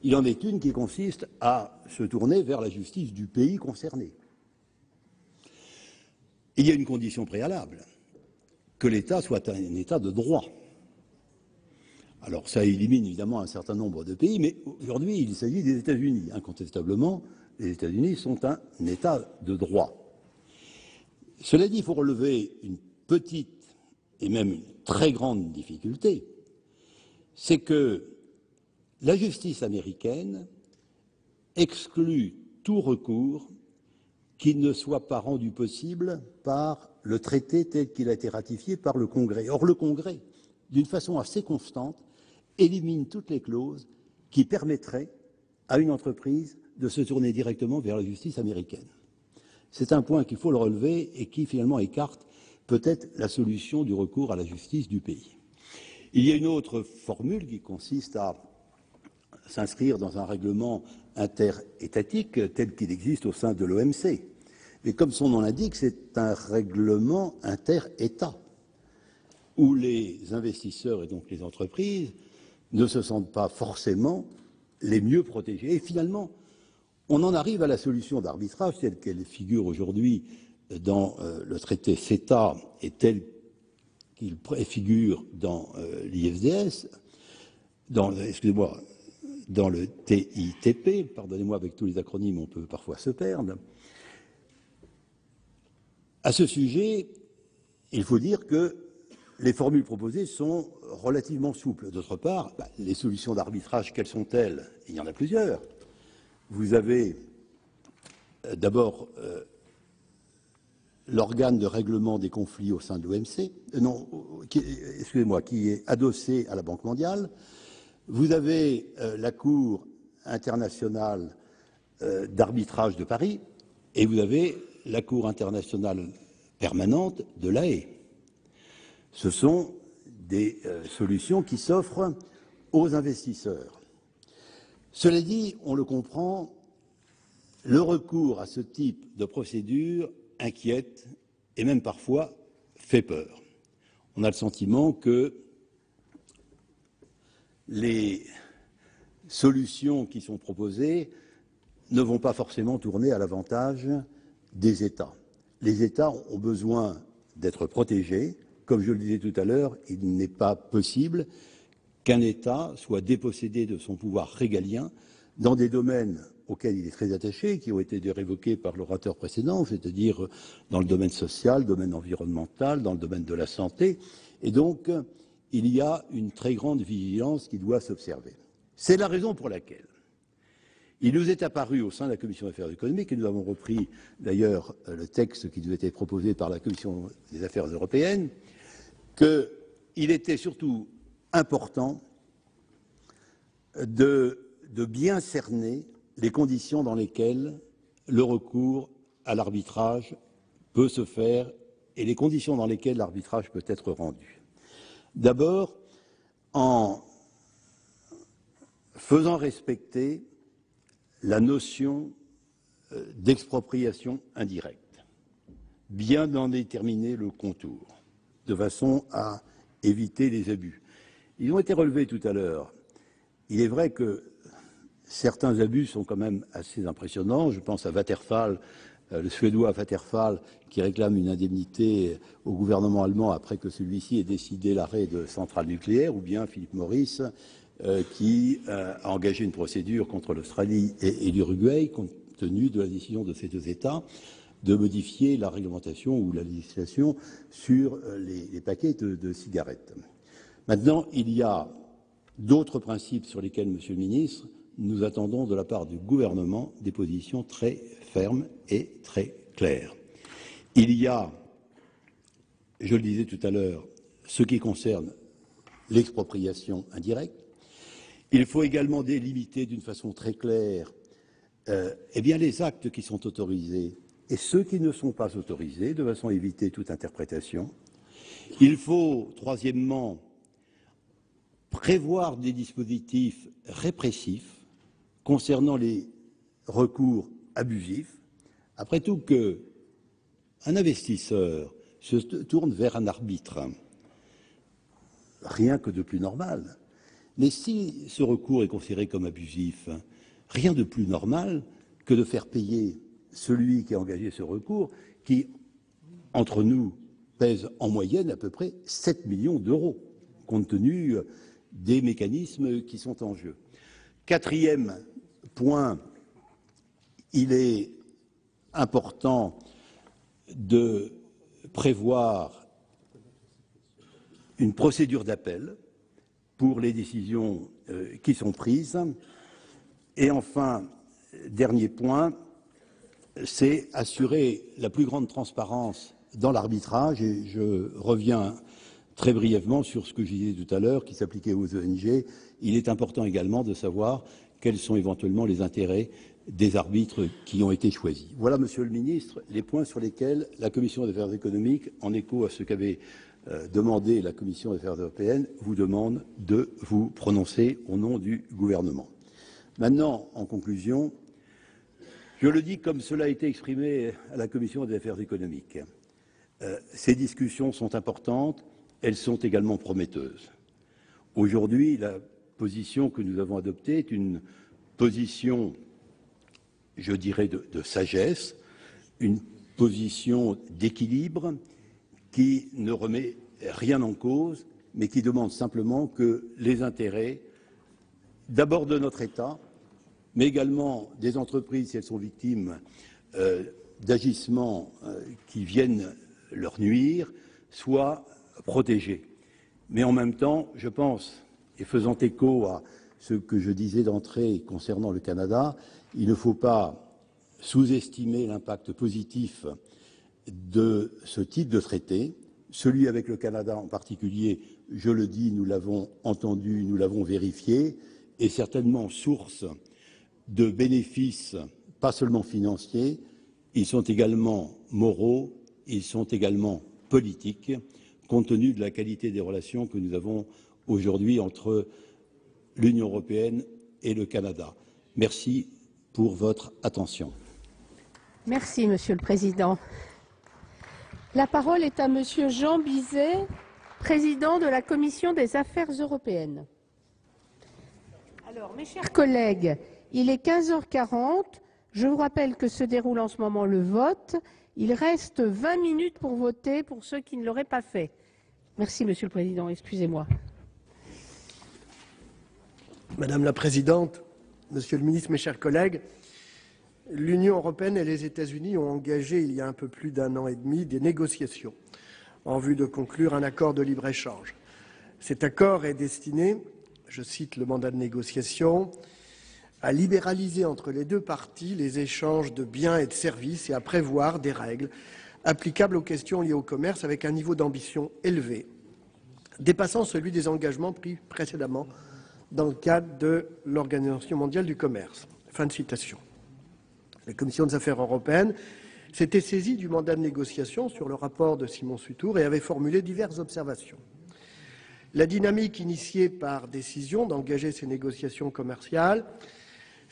G: Il en est une qui consiste à se tourner vers la justice du pays concerné. Il y a une condition préalable, que l'État soit un État de droit. Alors ça élimine évidemment un certain nombre de pays, mais aujourd'hui il s'agit des États-Unis. Incontestablement, les États-Unis sont un État de droit. Cela dit, il faut relever une petite et même une très grande difficulté, c'est que la justice américaine exclut tout recours qui ne soit pas rendu possible par le traité tel qu'il a été ratifié par le Congrès. Or, le Congrès, d'une façon assez constante, élimine toutes les clauses qui permettraient à une entreprise de se tourner directement vers la justice américaine. C'est un point qu'il faut le relever et qui finalement écarte peut-être la solution du recours à la justice du pays. Il y a une autre formule qui consiste à s'inscrire dans un règlement interétatique tel qu'il existe au sein de l'OMC. Mais comme son nom l'indique, c'est un règlement inter-État où les investisseurs et donc les entreprises ne se sentent pas forcément les mieux protégés. Et finalement, on en arrive à la solution d'arbitrage telle qu'elle figure aujourd'hui dans euh, le traité CETA et telle qu'il figure dans euh, l'IFDS, dans, excusez-moi, dans le TITP, pardonnez-moi avec tous les acronymes, on peut parfois se perdre. À ce sujet, il faut dire que les formules proposées sont relativement souples. D'autre part, bah, les solutions d'arbitrage, quelles sont-elles? Il y en a plusieurs. Vous avez euh, d'abord euh, l'organe de règlement des conflits au sein de l'OMC, euh, excusez-moi, qui est adossé à la Banque mondiale. Vous avez la Cour internationale d'arbitrage de Paris et vous avez la Cour internationale permanente de La Haye. Ce sont des solutions qui s'offrent aux investisseurs. Cela dit, on le comprend, le recours à ce type de procédure inquiète et même parfois fait peur. On a le sentiment que les solutions qui sont proposées ne vont pas forcément tourner à l'avantage des États. Les États ont besoin d'être protégés. Comme je le disais tout à l'heure, il n'est pas possible qu'un État soit dépossédé de son pouvoir régalien dans des domaines auxquels il est très attaché, qui ont été révoqués par l'orateur précédent, c'est-à-dire dans le domaine social, le domaine environnemental, dans le domaine de la santé. Et donc, il y a une très grande vigilance qui doit s'observer. C'est la raison pour laquelle il nous est apparu au sein de la Commission des affaires économiques, et nous avons repris d'ailleurs le texte qui nous était proposé par la Commission des affaires européennes, qu'il était surtout important de, de, bien cerner les conditions dans lesquelles le recours à l'arbitrage peut se faire et les conditions dans lesquelles l'arbitrage peut être rendu. D'abord, en faisant respecter la notion d'expropriation indirecte, bien en déterminer le contour, de façon à éviter les abus. Ils ont été relevés tout à l'heure. Il est vrai que certains abus sont quand même assez impressionnants. Je pense à Vatterfall, le Suédois Vatterfall, qui réclame une indemnité au gouvernement allemand après que celui-ci ait décidé l'arrêt de centrales nucléaires, ou bien Philippe Maurice, qui a engagé une procédure contre l'Australie et, l'Uruguay, compte tenu de la décision de ces deux États de modifier la réglementation ou la législation sur les, paquets de, cigarettes. Maintenant, il y a d'autres principes sur lesquels, Monsieur le Ministre, nous attendons de la part du gouvernement des positions très fermes et très claires. Il y a, je le disais tout à l'heure, ce qui concerne l'expropriation indirecte. Il faut également délimiter d'une façon très claire euh, eh bien, les actes qui sont autorisés et ceux qui ne sont pas autorisés, de façon à éviter toute interprétation. Il faut, troisièmement, prévoir des dispositifs répressifs concernant les recours abusifs. Après tout, que un investisseur se tourne vers un arbitre, rien que de plus normal. Mais si ce recours est considéré comme abusif, rien de plus normal que de faire payer celui qui a engagé ce recours, qui, entre nous, pèse en moyenne à peu près 7 millions d'euros, compte tenu des mécanismes qui sont en jeu. Quatrième point, il est important de prévoir une procédure d'appel pour les décisions euh, qui sont prises. Et enfin, dernier point, c'est assurer la plus grande transparence dans l'arbitrage. Et je reviens très brièvement sur ce que je disais tout à l'heure, qui s'appliquait aux ONG. Il est important également de savoir quels sont éventuellement les intérêts des arbitres qui ont été choisis. Voilà, Monsieur le Ministre, les points sur lesquels la Commission des affaires économiques, en écho à ce qu'avait euh, demandé la Commission des affaires européennes, vous demande de vous prononcer au nom du gouvernement. Maintenant, en conclusion, je le dis comme cela a été exprimé à la Commission des affaires économiques. Euh, ces discussions sont importantes, elles sont également prometteuses. Aujourd'hui, la position que nous avons adoptée est une position je dirais, de, sagesse, une position d'équilibre qui ne remet rien en cause, mais qui demande simplement que les intérêts, d'abord de notre État, mais également des entreprises, si elles sont victimes euh, d'agissements euh, qui viennent leur nuire, soient protégés. Mais en même temps, je pense, et faisant écho à ce que je disais d'entrée concernant le Canada, il ne faut pas sous-estimer l'impact positif de ce type de traité. Celui avec le Canada en particulier, je le dis, nous l'avons entendu, nous l'avons vérifié, est certainement source de bénéfices, pas seulement financiers, ils sont également moraux, ils sont également politiques, compte tenu de la qualité des relations que nous avons aujourd'hui entre l'Union européenne et le Canada. Merci pour votre attention.
E: Merci, Monsieur le Président. La parole est à Monsieur Jean Bizet, président de la Commission des Affaires européennes. Alors, mes chers collègues, il est 15h40. Je vous rappelle que se déroule en ce moment le vote. Il reste 20 minutes pour voter pour ceux qui ne l'auraient pas fait. Merci, Monsieur le Président. Excusez-moi.
H: Madame la Présidente, Monsieur le Ministre, mes chers collègues, l'Union européenne et les États-Unis ont engagé il y a un peu plus d'un an et demi des négociations en vue de conclure un accord de libre-échange. Cet accord est destiné, je cite le mandat de négociation, à libéraliser entre les deux parties les échanges de biens et de services et à prévoir des règles applicables aux questions liées au commerce avec un niveau d'ambition élevé, dépassant celui des engagements pris précédemment dans le cadre de l'Organisation mondiale du commerce. Fin de citation. La Commission des affaires européennes s'était saisie du mandat de négociation sur le rapport de Simon Sutour et avait formulé diverses observations. La dynamique initiée par décision d'engager ces négociations commerciales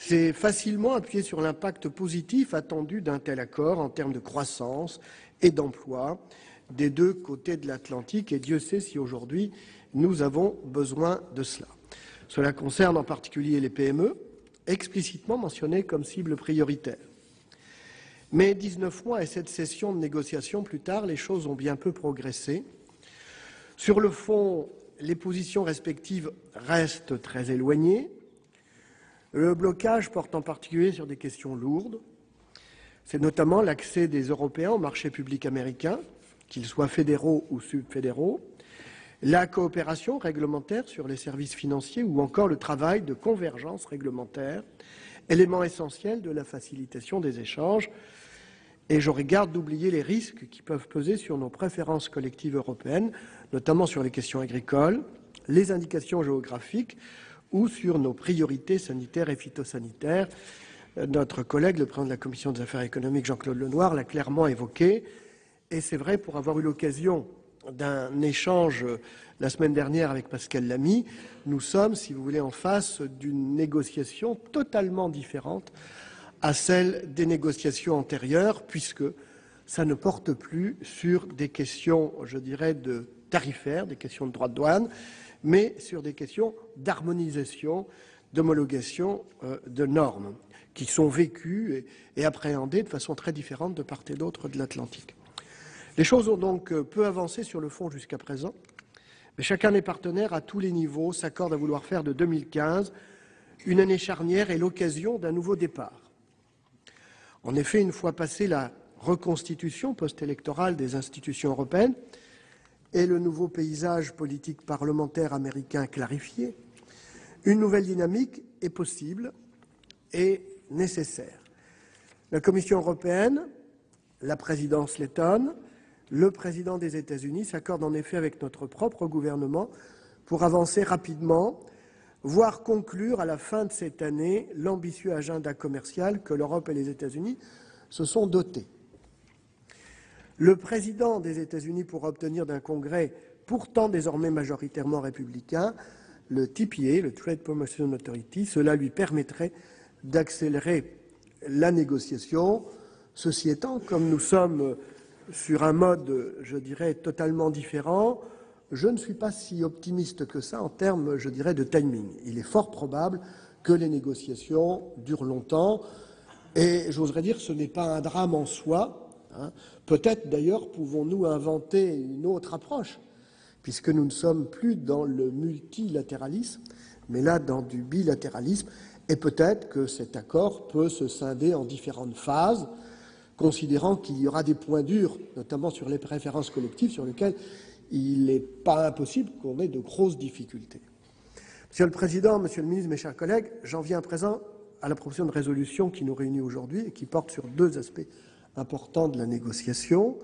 H: s'est facilement appuyée sur l'impact positif attendu d'un tel accord en termes de croissance et d'emploi des deux côtés de l'Atlantique, et Dieu sait si aujourd'hui nous avons besoin de cela. Cela concerne en particulier les PME, explicitement mentionnées comme cible prioritaire. Mais 19 mois et cette session de négociation plus tard, les choses ont bien peu progressé. Sur le fond, les positions respectives restent très éloignées. Le blocage porte en particulier sur des questions lourdes. C'est notamment l'accès des Européens au marché public américain, qu'ils soient fédéraux ou subfédéraux, la coopération réglementaire sur les services financiers ou encore le travail de convergence réglementaire, élément essentiel de la facilitation des échanges. Et j'aurais garde d'oublier les risques qui peuvent peser sur nos préférences collectives européennes, notamment sur les questions agricoles, les indications géographiques ou sur nos priorités sanitaires et phytosanitaires. Notre collègue, le président de la Commission des affaires économiques, Jean-Claude Lenoir, l'a clairement évoqué. Et c'est vrai, pour avoir eu l'occasion d'un échange la semaine dernière avec Pascal Lamy, nous sommes, si vous voulez, en face d'une négociation totalement différente à celle des négociations antérieures, puisque ça ne porte plus sur des questions, je dirais, de tarifaires, des questions de droits de douane, mais sur des questions d'harmonisation, d'homologation euh, de normes qui sont vécues et appréhendées de façon très différente de part et d'autre de l'Atlantique. Les choses ont donc euh, peu avancé sur le fond jusqu'à présent, mais chacun des partenaires à tous les niveaux s'accorde à vouloir faire de 2015 une année charnière et l'occasion d'un nouveau départ. En effet, une fois passée la reconstitution post-électorale des institutions européennes et le nouveau paysage politique parlementaire américain clarifié, une nouvelle dynamique est possible et nécessaire. La Commission européenne, la présidence lettonne, le président des États-Unis s'accorde en effet avec notre propre gouvernement pour avancer rapidement, voire conclure à la fin de cette année l'ambitieux agenda commercial que l'Europe et les États-Unis se sont dotés. Le président des États-Unis pourra obtenir d'un Congrès pourtant désormais majoritairement républicain le TPA, le Trade Promotion Authority. Cela lui permettrait d'accélérer la négociation. Ceci étant, comme nous sommes sur un mode, je dirais, totalement différent, je ne suis pas si optimiste que ça en termes, je dirais, de timing. Il est fort probable que les négociations durent longtemps et j'oserais dire ce n'est pas un drame en soi. Hein. Peut-être d'ailleurs pouvons-nous inventer une autre approche, puisque nous ne sommes plus dans le multilatéralisme, mais là dans du bilatéralisme, et peut-être que cet accord peut se scinder en différentes phases considérant qu'il y aura des points durs, notamment sur les préférences collectives, sur lesquels il n'est pas impossible qu'on ait de grosses difficultés. Monsieur le Président, Monsieur le Ministre, mes chers collègues, j'en viens à présent à la proposition de résolution qui nous réunit aujourd'hui et qui porte sur deux aspects importants de la négociation.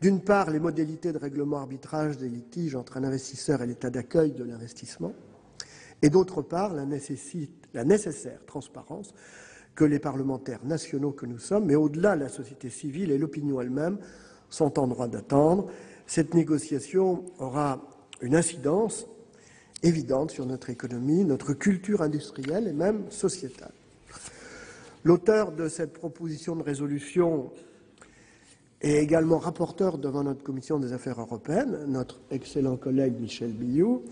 H: D'une part, les modalités de règlement arbitrage des litiges entre un investisseur et l'état d'accueil de l'investissement, et d'autre part, la, la nécessaire transparence que les parlementaires nationaux que nous sommes, mais au-delà la société civile et l'opinion elle-même, sont en droit d'attendre. Cette négociation aura une incidence évidente sur notre économie, notre culture industrielle et même sociétale. L'auteur de cette proposition de résolution est également rapporteur devant notre commission des affaires européennes, notre excellent collègue Michel Billou,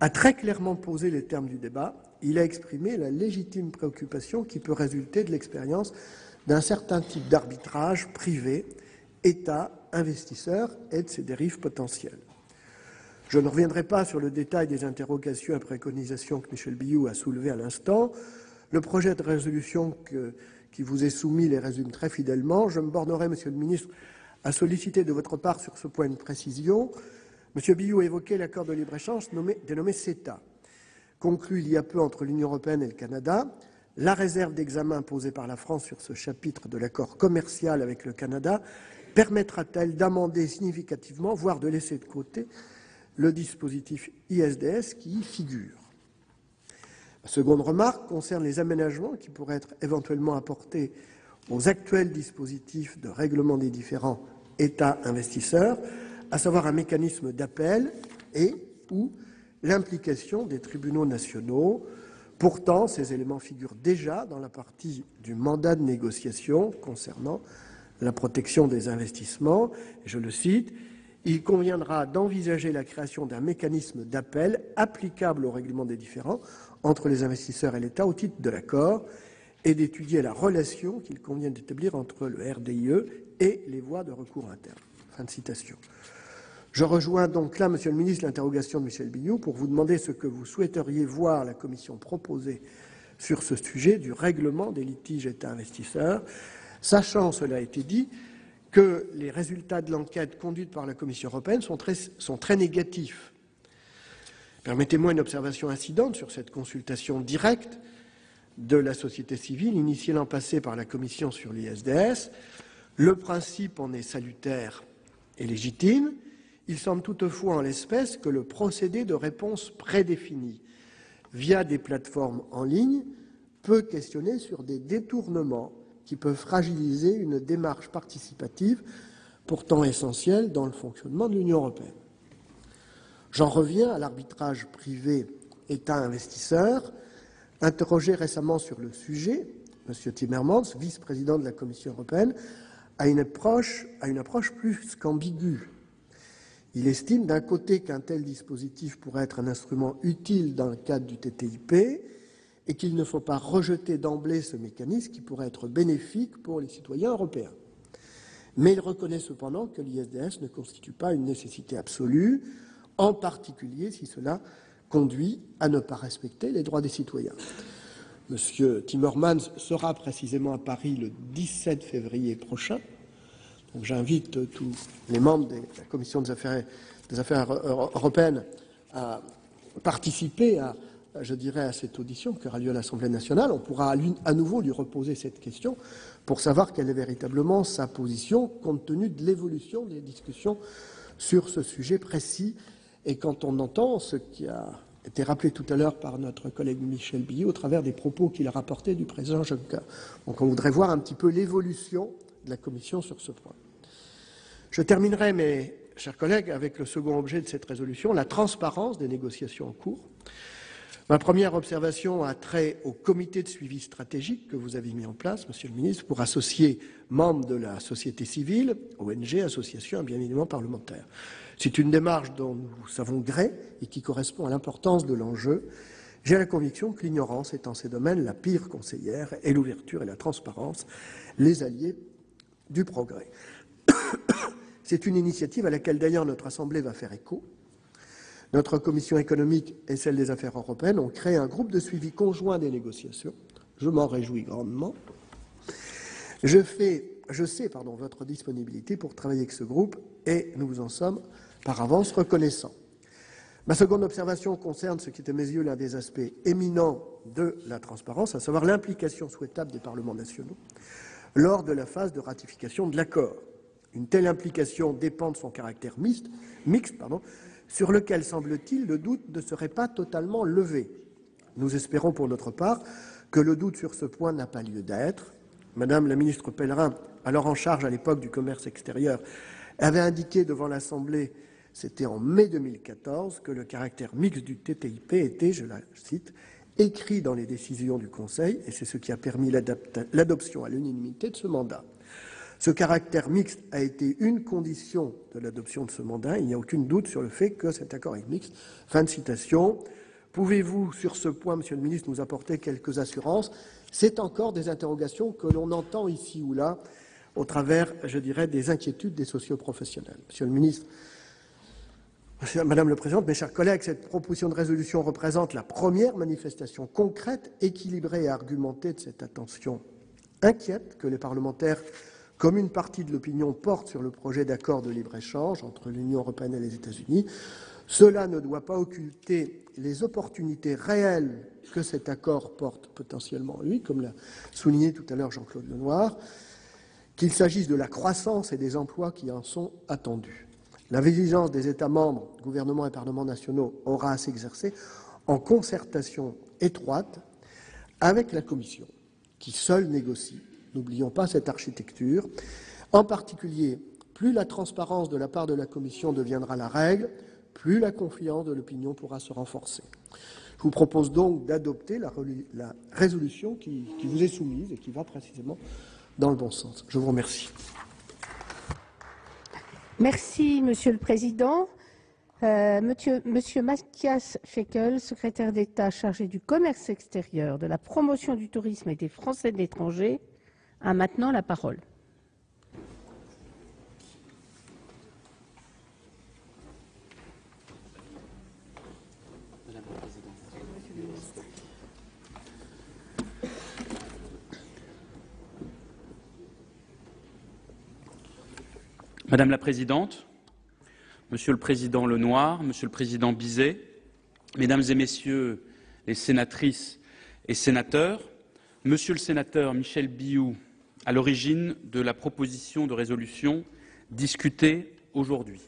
H: a très clairement posé les termes du débat. Il a exprimé la légitime préoccupation qui peut résulter de l'expérience d'un certain type d'arbitrage privé, État, investisseurs et de ses dérives potentielles. Je ne reviendrai pas sur le détail des interrogations et préconisations que Michel Billou a soulevées à l'instant. Le projet de résolution qui vous est soumis les résume très fidèlement. Je me bornerai, Monsieur le Ministre, à solliciter de votre part sur ce point une précision. Monsieur Billou a évoqué l'accord de libre-échange dénommé CETA, conclu il y a peu entre l'Union européenne et le Canada. La réserve d'examen posée par la France sur ce chapitre de l'accord commercial avec le Canada permettra-t-elle d'amender significativement, voire de laisser de côté, le dispositif ISDS qui y figure? La seconde remarque concerne les aménagements qui pourraient être éventuellement apportés aux actuels dispositifs de règlement des différents États investisseurs, à savoir un mécanisme d'appel et ou l'implication des tribunaux nationaux. Pourtant, ces éléments figurent déjà dans la partie du mandat de négociation concernant la protection des investissements. Je le cite il conviendra d'envisager la création d'un mécanisme d'appel applicable au règlement des différends entre les investisseurs et l'État au titre de l'accord et d'étudier la relation qu'il convient d'établir entre le RDIE et les voies de recours interne. Fin de citation. Je rejoins donc là, Monsieur le Ministre, l'interrogation de Michel Billou pour vous demander ce que vous souhaiteriez voir la Commission proposer sur ce sujet du règlement des litiges État-investisseurs sachant, cela a été dit, que les résultats de l'enquête conduite par la Commission européenne sont très, sont très négatifs. Permettez-moi une observation incidente sur cette consultation directe de la société civile initiée l'an passé par la Commission sur l'ISDS. Le principe en est salutaire et légitime. Il semble toutefois en l'espèce que le procédé de réponse prédéfini via des plateformes en ligne peut questionner sur des détournements qui peuvent fragiliser une démarche participative pourtant essentielle dans le fonctionnement de l'Union européenne. J'en reviens à l'arbitrage privé État-investisseur. Interrogé récemment sur le sujet, M. Timmermans, vice-président de la Commission européenne, a une approche plus qu'ambiguë. Il estime d'un côté qu'un tel dispositif pourrait être un instrument utile dans le cadre du TTIP et qu'il ne faut pas rejeter d'emblée ce mécanisme qui pourrait être bénéfique pour les citoyens européens. Mais il reconnaît cependant que l'ISDS ne constitue pas une nécessité absolue, en particulier si cela conduit à ne pas respecter les droits des citoyens. Monsieur Timmermans sera précisément à Paris le 17 février prochain. J'invite tous les membres de la Commission des affaires, européennes à participer je dirais, à cette audition qui aura lieu à l'Assemblée nationale, on pourra à nouveau lui reposer cette question pour savoir quelle est véritablement sa position compte tenu de l'évolution des discussions sur ce sujet précis. Et quand on entend ce qui a été rappelé tout à l'heure par notre collègue Michel Billot au travers des propos qu'il a rapportés du président Juncker. Donc on voudrait voir un petit peu l'évolution de la Commission sur ce point. Je terminerai, mes chers collègues, avec le second objet de cette résolution, la transparence des négociations en cours. Ma première observation a trait au comité de suivi stratégique que vous avez mis en place, Monsieur le Ministre, pour associer membres de la société civile, ONG, associations et bien évidemment parlementaires. C'est une démarche dont nous savons gré et qui correspond à l'importance de l'enjeu. J'ai la conviction que l'ignorance est en ces domaines la pire conseillère et l'ouverture et la transparence les alliés du progrès. C'est une initiative à laquelle d'ailleurs notre Assemblée va faire écho notre commission économique et celle des affaires européennes ont créé un groupe de suivi conjoint des négociations. Je m'en réjouis grandement. Je, fais, je sais votre disponibilité pour travailler avec ce groupe et nous en sommes par avance reconnaissants. Ma seconde observation concerne ce qui est à mes yeux l'un des aspects éminents de la transparence, à savoir l'implication souhaitable des parlements nationaux lors de la phase de ratification de l'accord. Une telle implication dépend de son caractère mixte, mixte pardon, sur lequel, semble-t-il, le doute ne serait pas totalement levé. Nous espérons pour notre part que le doute sur ce point n'a pas lieu d'être. Madame la ministre Pellerin, alors en charge à l'époque du commerce extérieur, avait indiqué devant l'Assemblée c'était en mai 2014 que le caractère mixte du TTIP était, je la cite, écrit dans les décisions du Conseil, et c'est ce qui a permis l'adoption à l'unanimité de ce mandat. Ce caractère mixte a été une condition de l'adoption de ce mandat. Il n'y a aucun doute sur le fait que cet accord est mixte. Fin de citation. Pouvez-vous, sur ce point, Monsieur le Ministre, nous apporter quelques assurances? C'est encore des interrogations que l'on entend ici ou là au travers, je dirais, des inquiétudes des socioprofessionnels. Monsieur le Ministre, Madame la Présidente, mes chers collègues, cette proposition de résolution représente la première manifestation concrète, équilibrée et argumentée de cette attention inquiète que les parlementaires, comme une partie de l'opinion, portent sur le projet d'accord de libre-échange entre l'Union européenne et les États-Unis. Cela ne doit pas occulter les opportunités réelles que cet accord porte potentiellement en lui, comme l'a souligné tout à l'heure Jean-Claude Lenoir, qu'il s'agisse de la croissance et des emplois qui en sont attendus. La vigilance des États membres, gouvernements et parlements nationaux, aura à s'exercer en concertation étroite avec la Commission, qui seule négocie. N'oublions pas cette architecture. En particulier, plus la transparence de la part de la Commission deviendra la règle, plus la confiance de l'opinion pourra se renforcer. Je vous propose donc d'adopter la, résolution qui vous est soumise et qui va précisément dans le bon sens. Je vous remercie.
E: Merci, Monsieur le Président. Euh, monsieur, monsieur, Mathias secrétaire d'État chargé du commerce extérieur, de la promotion du tourisme et des Français de l'étranger, a maintenant la parole.
I: Madame la Présidente, Monsieur le Président Lenoir, Monsieur le Président Bizet, Mesdames et Messieurs les sénatrices et sénateurs, Monsieur le sénateur Michel Biou, à l'origine de la proposition de résolution discutée aujourd'hui.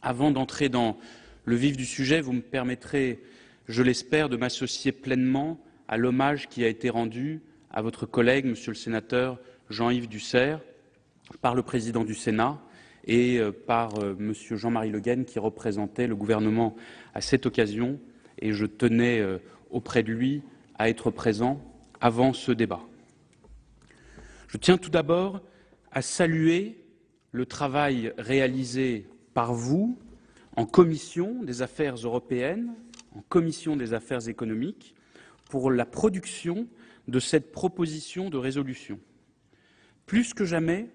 I: Avant d'entrer dans le vif du sujet, vous me permettrez, je l'espère, de m'associer pleinement à l'hommage qui a été rendu à votre collègue, Monsieur le sénateur Jean-Yves Dussert, par le président du Sénat, et euh, par euh, M. Jean-Marie Le qui représentait le gouvernement à cette occasion, et je tenais euh, auprès de lui à être présent avant ce débat. Je tiens tout d'abord à saluer le travail réalisé par vous en commission des affaires européennes, en commission des affaires économiques, pour la production de cette proposition de résolution. Plus que jamais,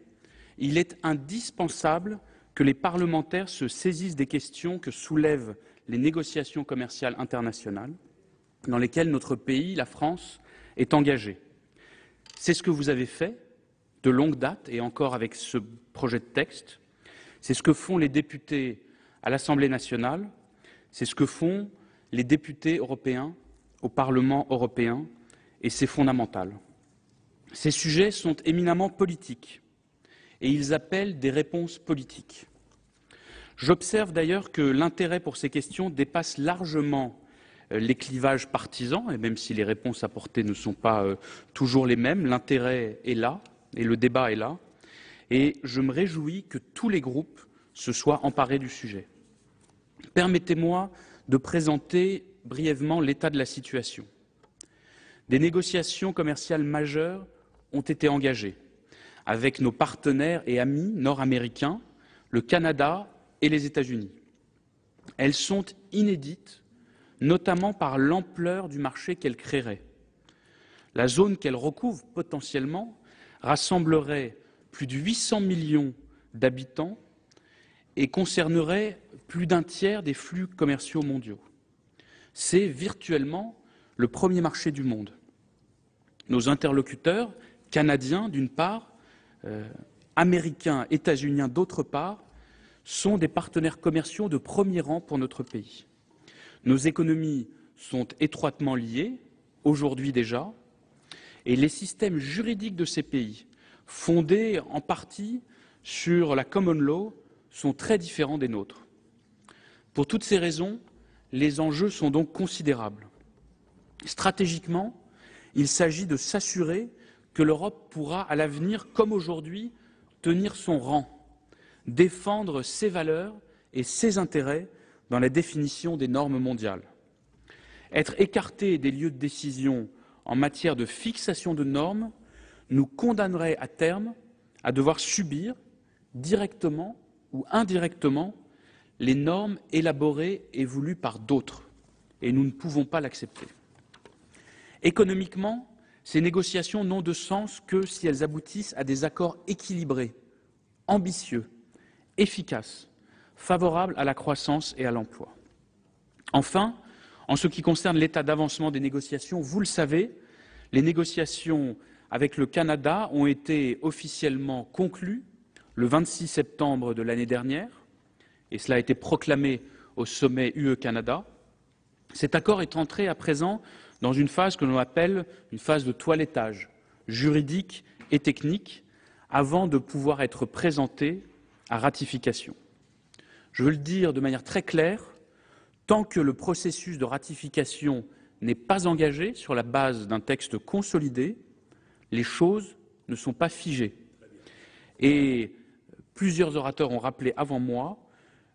I: il est indispensable que les parlementaires se saisissent des questions que soulèvent les négociations commerciales internationales dans lesquelles notre pays, la France, est engagé. C'est ce que vous avez fait de longue date et encore avec ce projet de texte. C'est ce que font les députés à l'Assemblée nationale. C'est ce que font les députés européens au Parlement européen et c'est fondamental. Ces sujets sont éminemment politiques et ils appellent des réponses politiques. J'observe d'ailleurs que l'intérêt pour ces questions dépasse largement euh, les clivages partisans, et même si les réponses apportées ne sont pas euh, toujours les mêmes, l'intérêt est là et le débat est là, et je me réjouis que tous les groupes se soient emparés du sujet. Permettez-moi de présenter brièvement l'état de la situation. Des négociations commerciales majeures ont été engagées avec nos partenaires et amis nord-américains, le Canada et les États-Unis. Elles sont inédites, notamment par l'ampleur du marché qu'elles créeraient. La zone qu'elles recouvrent potentiellement rassemblerait plus de 800 millions d'habitants et concernerait plus d'un tiers des flux commerciaux mondiaux. C'est virtuellement le premier marché du monde. Nos interlocuteurs, canadiens d'une part, euh, américains, états-uniens d'autre part, sont des partenaires commerciaux de premier rang pour notre pays. Nos économies sont étroitement liées, aujourd'hui déjà, et les systèmes juridiques de ces pays, fondés en partie sur la common law, sont très différents des nôtres. Pour toutes ces raisons, les enjeux sont donc considérables. Stratégiquement, il s'agit de s'assurer que l'Europe pourra, à l'avenir, comme aujourd'hui, tenir son rang, défendre ses valeurs et ses intérêts dans la définition des normes mondiales. Être écarté des lieux de décision en matière de fixation de normes nous condamnerait à terme à devoir subir, directement ou indirectement, les normes élaborées et voulues par d'autres. Et nous ne pouvons pas l'accepter. Économiquement, ces négociations n'ont de sens que si elles aboutissent à des accords équilibrés, ambitieux, efficaces, favorables à la croissance et à l'emploi. Enfin, en ce qui concerne l'état d'avancement des négociations, vous le savez, les négociations avec le Canada ont été officiellement conclues le 26 septembre de l'année dernière, et cela a été proclamé au sommet UE-Canada. Cet accord est entré à présent dans une phase que l'on appelle une phase de toilettage juridique et technique avant de pouvoir être présenté à ratification. Je veux le dire de manière très claire, tant que le processus de ratification n'est pas engagé sur la base d'un texte consolidé, les choses ne sont pas figées. Et plusieurs orateurs ont rappelé avant moi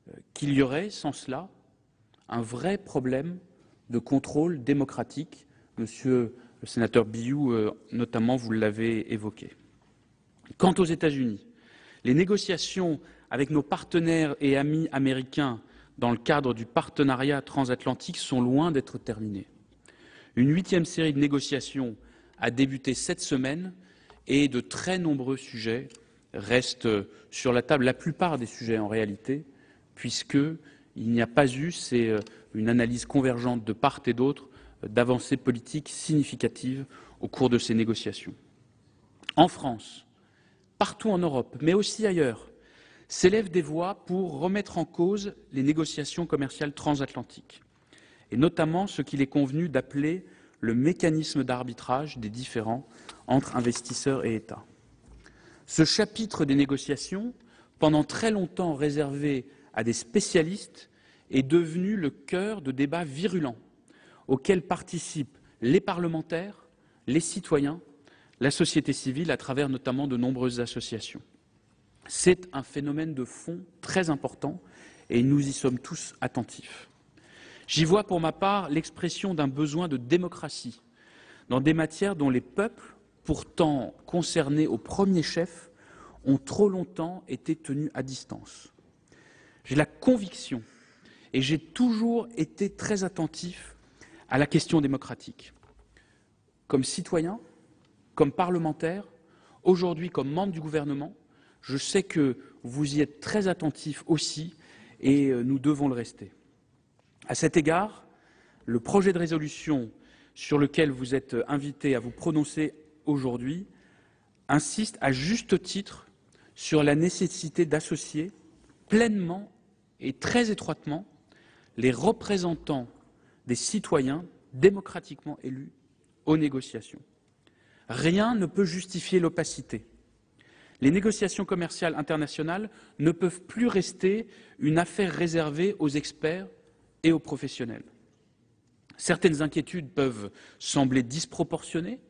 I: euh, qu'il y aurait, sans cela, un vrai problème de contrôle démocratique. Monsieur le sénateur Biou, euh, notamment, vous l'avez évoqué. Quant aux États-Unis, les négociations avec nos partenaires et amis américains dans le cadre du partenariat transatlantique sont loin d'être terminées. Une huitième série de négociations a débuté cette semaine et de très nombreux sujets restent sur la table, la plupart des sujets en réalité, puisqu'il n'y a pas eu, c'est euh, une analyse convergente de part et d'autre, d'avancées politiques significatives au cours de ces négociations. En France, partout en Europe, mais aussi ailleurs, s'élèvent des voix pour remettre en cause les négociations commerciales transatlantiques, et notamment ce qu'il est convenu d'appeler le mécanisme d'arbitrage des différends entre investisseurs et États. Ce chapitre des négociations, pendant très longtemps réservé à des spécialistes, est devenu le cœur de débats virulents auxquels participent les parlementaires, les citoyens, la société civile, à travers notamment de nombreuses associations. C'est un phénomène de fond très important et nous y sommes tous attentifs. J'y vois pour ma part l'expression d'un besoin de démocratie dans des matières dont les peuples, pourtant concernés au premier chef, ont trop longtemps été tenus à distance. J'ai la conviction, et j'ai toujours été très attentif à la question démocratique. Comme citoyen, comme parlementaire, aujourd'hui comme membre du gouvernement, je sais que vous y êtes très attentif aussi et euh, nous devons le rester. À cet égard, le projet de résolution sur lequel vous êtes invité à vous prononcer aujourd'hui insiste à juste titre sur la nécessité d'associer pleinement et très étroitement les représentants des citoyens démocratiquement élus aux négociations. Rien ne peut justifier l'opacité. Les négociations commerciales internationales ne peuvent plus rester une affaire réservée aux experts et aux professionnels. Certaines inquiétudes peuvent sembler disproportionnées,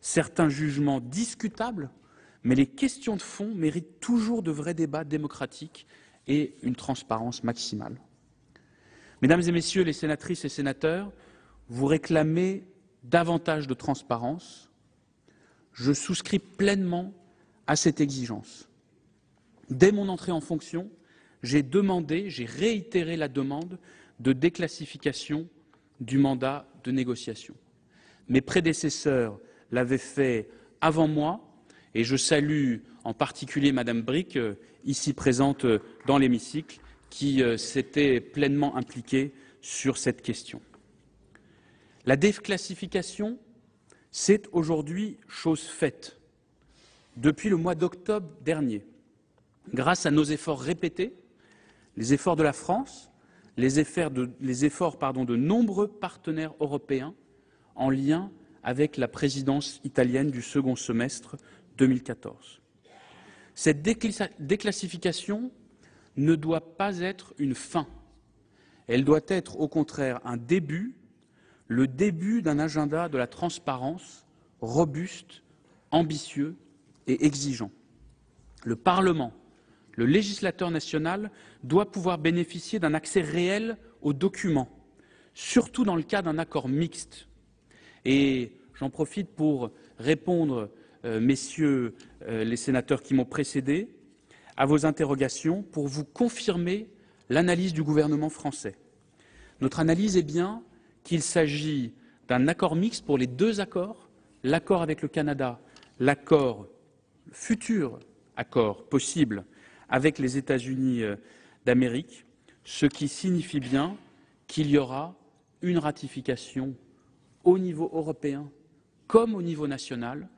I: certains jugements discutables, mais les questions de fond méritent toujours de vrais débats démocratiques et une transparence maximale. Mesdames et Messieurs les sénatrices et sénateurs, vous réclamez davantage de transparence. Je souscris pleinement à cette exigence. Dès mon entrée en fonction, j'ai demandé, j'ai réitéré la demande de déclassification du mandat de négociation. Mes prédécesseurs l'avaient fait avant moi et je salue en particulier Madame Brick, euh, ici présente euh, dans l'hémicycle, qui euh, s'était pleinement impliquée sur cette question. La déclassification, c'est aujourd'hui chose faite. Depuis le mois d'octobre dernier, grâce à nos efforts répétés, les efforts de la France, les efforts, de, nombreux partenaires européens en lien avec la présidence italienne du second semestre 2014. Cette déclassification ne doit pas être une fin. Elle doit être au contraire un début, le début d'un agenda de la transparence robuste, ambitieux et exigeant. Le Parlement, le législateur national doit pouvoir bénéficier d'un accès réel aux documents, surtout dans le cas d'un accord mixte. Et j'en profite pour répondre, messieurs euh, les sénateurs qui m'ont précédé, à vos interrogations pour vous confirmer l'analyse du gouvernement français. Notre analyse est bien qu'il s'agit d'un accord mixte pour les deux accords, l'accord avec le Canada, l'accord futur accord possible avec les États-Unis euh, d'Amérique, ce qui signifie bien qu'il y aura une ratification au niveau européen comme au niveau national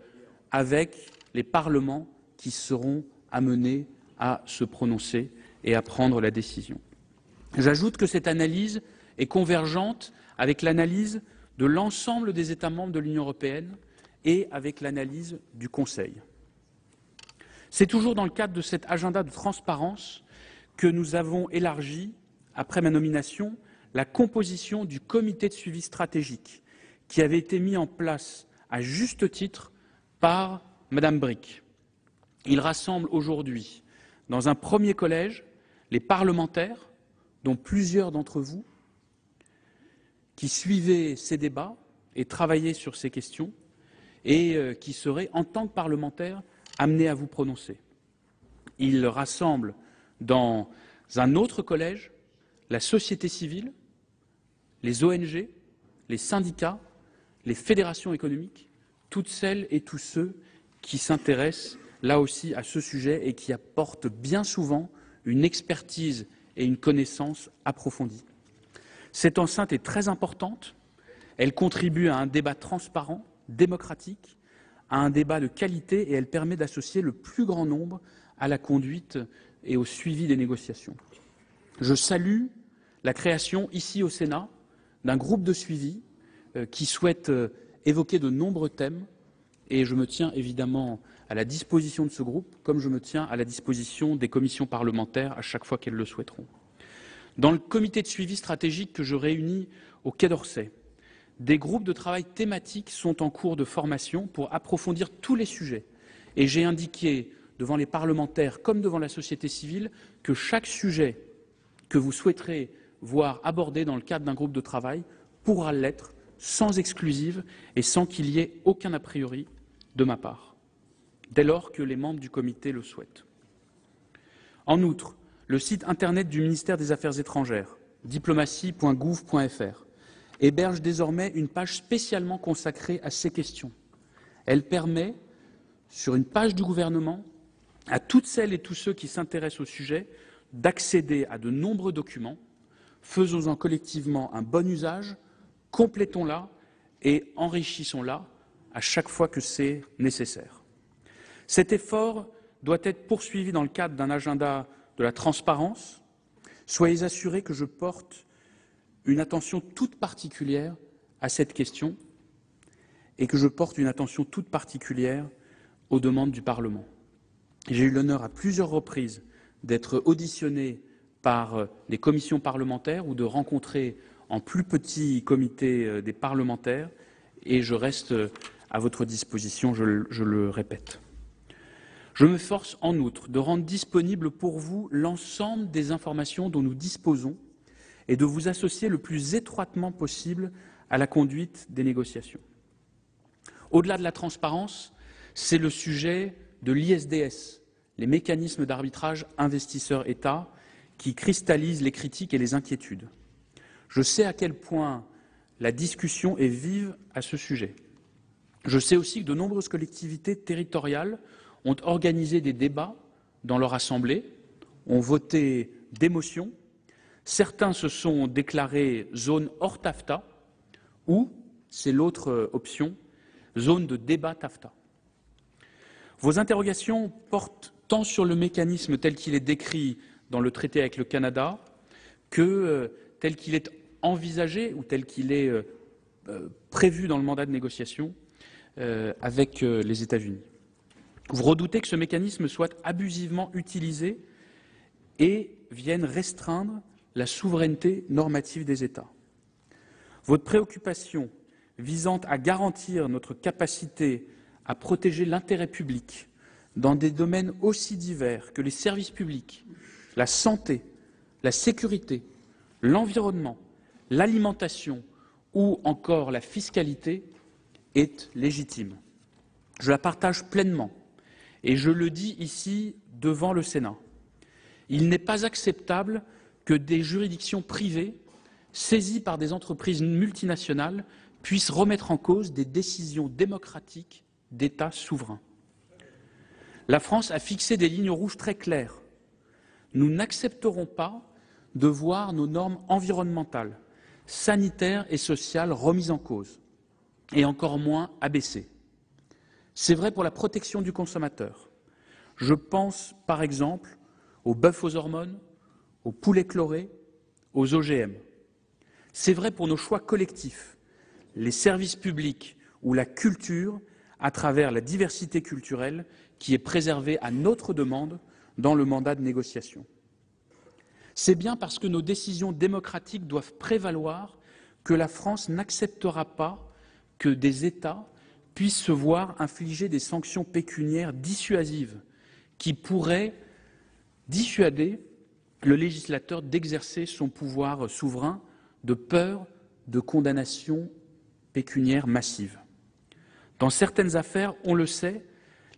I: avec les parlements qui seront amenés à se prononcer et à prendre la décision. J'ajoute que cette analyse est convergente avec l'analyse de l'ensemble des États membres de l'Union européenne et avec l'analyse du Conseil. C'est toujours dans le cadre de cet agenda de transparence que nous avons élargi, après ma nomination, la composition du comité de suivi stratégique qui avait été mis en place à juste titre par Madame Brick. Il rassemble aujourd'hui, dans un premier collège, les parlementaires, dont plusieurs d'entre vous, qui suivaient ces débats et travaillaient sur ces questions, et euh, qui seraient, en tant que parlementaires, amenés à vous prononcer. Il rassemble dans un autre collège la société civile, les ONG, les syndicats, les fédérations économiques, toutes celles et tous ceux qui s'intéressent là aussi à ce sujet et qui apportent bien souvent une expertise et une connaissance approfondie. Cette enceinte est très importante. Elle contribue à un débat transparent, démocratique, à un débat de qualité et elle permet d'associer le plus grand nombre à la conduite et au suivi des négociations. Je salue la création ici au Sénat d'un groupe de suivi euh, qui souhaite évoquer de nombreux thèmes et je me tiens évidemment à la disposition de ce groupe, comme je me tiens à la disposition des commissions parlementaires à chaque fois qu'elles le souhaiteront. Dans le comité de suivi stratégique que je réunis au Quai d'Orsay, des groupes de travail thématiques sont en cours de formation pour approfondir tous les sujets. Et j'ai indiqué devant les parlementaires comme devant la société civile que chaque sujet que vous souhaiterez voir abordé dans le cadre d'un groupe de travail pourra l'être sans exclusive et sans qu'il y ait aucun a priori de ma part, dès lors que les membres du comité le souhaitent. En outre, le site internet du ministère des Affaires étrangères, diplomatie.gouv.fr, héberge désormais une page spécialement consacrée à ces questions. Elle permet, sur une page du gouvernement, à toutes celles et tous ceux qui s'intéressent au sujet d'accéder à de nombreux documents. Faisons-en collectivement un bon usage, complétons-la et enrichissons-la à chaque fois que c'est nécessaire. Cet effort doit être poursuivi dans le cadre d'un agenda de la transparence. Soyez assurés que je porte une attention toute particulière à cette question et que je porte une attention toute particulière aux demandes du Parlement. J'ai eu l'honneur à plusieurs reprises d'être auditionné par les commissions parlementaires ou de rencontrer en plus petit comité euh, des parlementaires et je reste à votre disposition, je, je le répète. Je me force en outre de rendre disponible pour vous l'ensemble des informations dont nous disposons et de vous associer le plus étroitement possible à la conduite des négociations. Au-delà de la transparence, c'est le sujet de l'ISDS, les mécanismes d'arbitrage investisseurs-État, qui cristallisent les critiques et les inquiétudes. Je sais à quel point la discussion est vive à ce sujet. Je sais aussi que de nombreuses collectivités territoriales ont organisé des débats dans leur assemblée, ont voté des motions Certains se sont déclarés zone hors TAFTA ou, c'est l'autre euh, option, zone de débat TAFTA. Vos interrogations portent tant sur le mécanisme tel qu'il est décrit dans le traité avec le Canada que euh, tel qu'il est envisagé ou tel qu'il est euh, prévu dans le mandat de négociation avec les États-Unis. Vous redoutez que ce mécanisme soit abusivement utilisé et vienne restreindre la souveraineté normative des États. Votre préoccupation visant à garantir notre capacité à protéger l'intérêt public dans des domaines aussi divers que les services publics, la santé, la sécurité, l'environnement, l'alimentation ou encore la fiscalité est légitime. Je la partage pleinement et je le dis ici devant le Sénat. Il n'est pas acceptable que des juridictions privées saisies par des entreprises multinationales puissent remettre en cause des décisions démocratiques d'États souverains. La France a fixé des lignes rouges très claires. Nous n'accepterons pas de voir nos normes environnementales, sanitaires et sociales remises en cause, et encore moins abaissées. C'est vrai pour la protection du consommateur. Je pense, par exemple, aux bœufs aux hormones, aux poulets chlorés, aux OGM. C'est vrai pour nos choix collectifs, les services publics ou la culture à travers la diversité culturelle qui est préservée à notre demande dans le mandat de négociation. C'est bien parce que nos décisions démocratiques doivent prévaloir que la France n'acceptera pas que des États puissent se voir infliger des sanctions pécuniaires dissuasives qui pourraient dissuader le législateur d'exercer son pouvoir souverain de peur de condamnation pécuniaire massive. Dans certaines affaires, on le sait,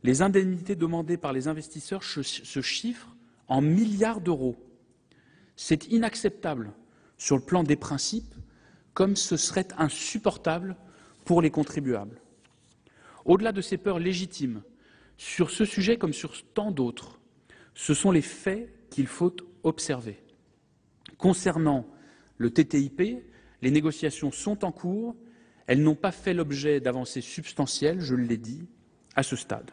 I: les indemnités demandées par les investisseurs se chiffrent en milliards d'euros. C'est inacceptable sur le plan des principes, comme ce serait insupportable pour les contribuables. Au-delà de ces peurs légitimes, sur ce sujet comme sur tant d'autres, ce sont les faits qu'il faut observer. Concernant le TTIP, les négociations sont en cours, elles n'ont pas fait l'objet d'avancées substantielles, je l'ai dit, à ce stade.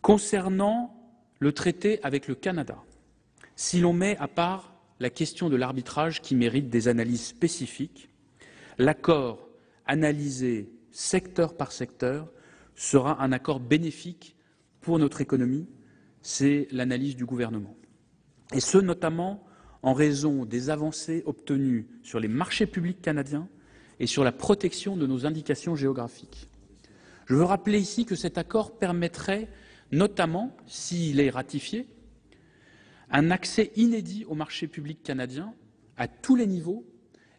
I: Concernant le traité avec le Canada, si l'on met à part la question de l'arbitrage qui mérite des analyses spécifiques, l'accord analysé secteur par secteur sera un accord bénéfique pour notre économie, c'est l'analyse du gouvernement. Et ce, notamment en raison des avancées obtenues sur les marchés publics canadiens et sur la protection de nos indications géographiques. Je veux rappeler ici que cet accord permettrait notamment, s'il est ratifié, un accès inédit au marché public canadien à tous les niveaux,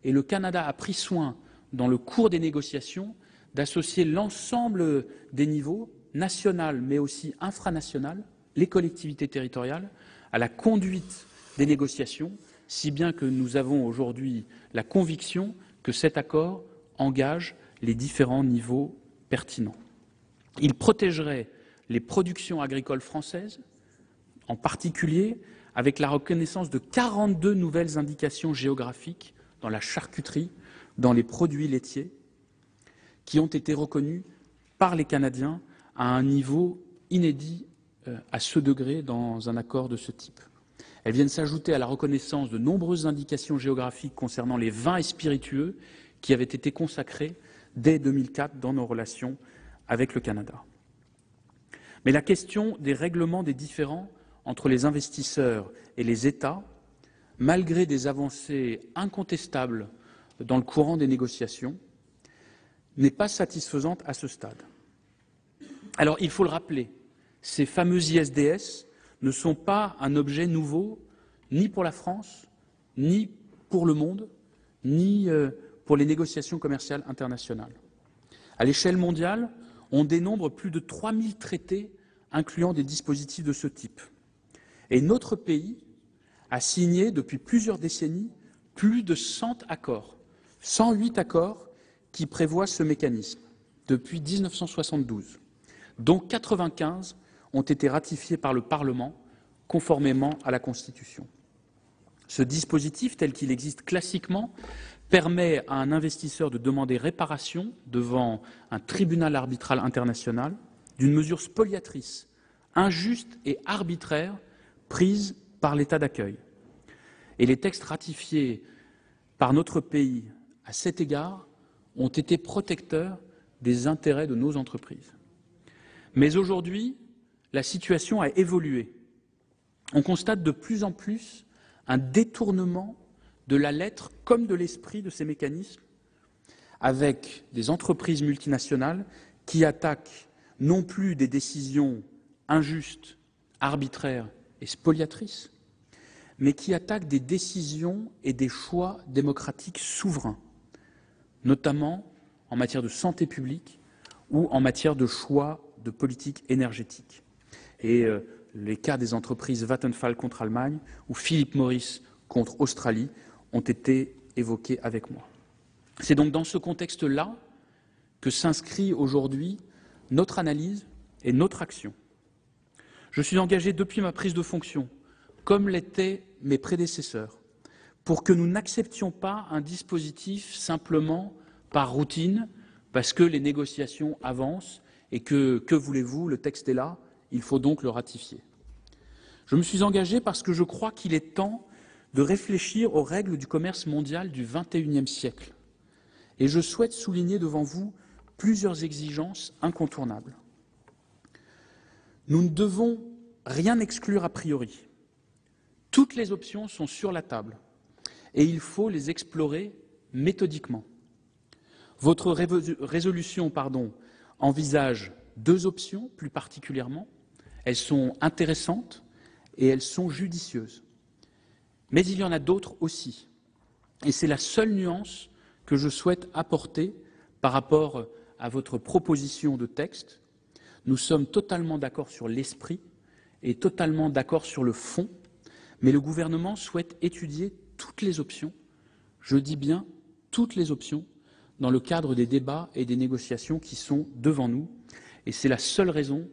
I: et le Canada a pris soin, dans le cours des négociations, d'associer l'ensemble des niveaux, national mais aussi infranational, les collectivités territoriales, à la conduite des négociations, si bien que nous avons aujourd'hui la conviction que cet accord engage les différents niveaux pertinents. Il protégerait les productions agricoles françaises, en particulier avec la reconnaissance de 42 nouvelles indications géographiques dans la charcuterie, dans les produits laitiers, qui ont été reconnues par les Canadiens à un niveau inédit euh, à ce degré dans un accord de ce type. Elles viennent s'ajouter à la reconnaissance de nombreuses indications géographiques concernant les vins et spiritueux qui avaient été consacrés dès 2004 dans nos relations avec le Canada. Mais la question des règlements des différends entre les investisseurs et les États, malgré des avancées incontestables dans le courant des négociations, n'est pas satisfaisante à ce stade. Alors, il faut le rappeler, ces fameux ISDS ne sont pas un objet nouveau, ni pour la France, ni pour le monde, ni euh, pour les négociations commerciales internationales. À l'échelle mondiale, on dénombre plus de 3000 traités incluant des dispositifs de ce type. Et notre pays a signé depuis plusieurs décennies plus de 100 accords, 108 accords qui prévoient ce mécanisme depuis 1972, dont 95 ont été ratifiés par le Parlement conformément à la Constitution. Ce dispositif, tel qu'il existe classiquement, permet à un investisseur de demander réparation devant un tribunal arbitral international d'une mesure spoliatrice, injuste et arbitraire prise par l'État d'accueil. Et les textes ratifiés par notre pays à cet égard ont été protecteurs des intérêts de nos entreprises. Mais aujourd'hui, la situation a évolué. On constate de plus en plus un détournement de la lettre comme de l'esprit de ces mécanismes, avec des entreprises multinationales qui attaquent non plus des décisions injuste, arbitraire et spoliatrice, mais qui attaque des décisions et des choix démocratiques souverains, notamment en matière de santé publique ou en matière de choix de politique énergétique. Et euh, les cas des entreprises Vattenfall contre Allemagne ou Philip Morris contre Australie ont été évoqués avec moi. C'est donc dans ce contexte-là que s'inscrit aujourd'hui notre analyse et notre action. Je suis engagé depuis ma prise de fonction, comme l'étaient mes prédécesseurs, pour que nous n'acceptions pas un dispositif simplement par routine, parce que les négociations avancent et que, que voulez-vous, le texte est là, il faut donc le ratifier. Je me suis engagé parce que je crois qu'il est temps de réfléchir aux règles du commerce mondial du XXIe siècle. Et je souhaite souligner devant vous plusieurs exigences incontournables. Nous ne devons rien exclure a priori. Toutes les options sont sur la table et il faut les explorer méthodiquement. Votre résolution envisage deux options plus particulièrement. Elles sont intéressantes et elles sont judicieuses. Mais il y en a d'autres aussi. Et c'est la seule nuance que je souhaite apporter par rapport à votre proposition de texte. Nous sommes totalement d'accord sur l'esprit et totalement d'accord sur le fond, mais le gouvernement souhaite étudier toutes les options, je dis bien toutes les options, dans le cadre des débats et des négociations qui sont devant nous. Et c'est la seule raison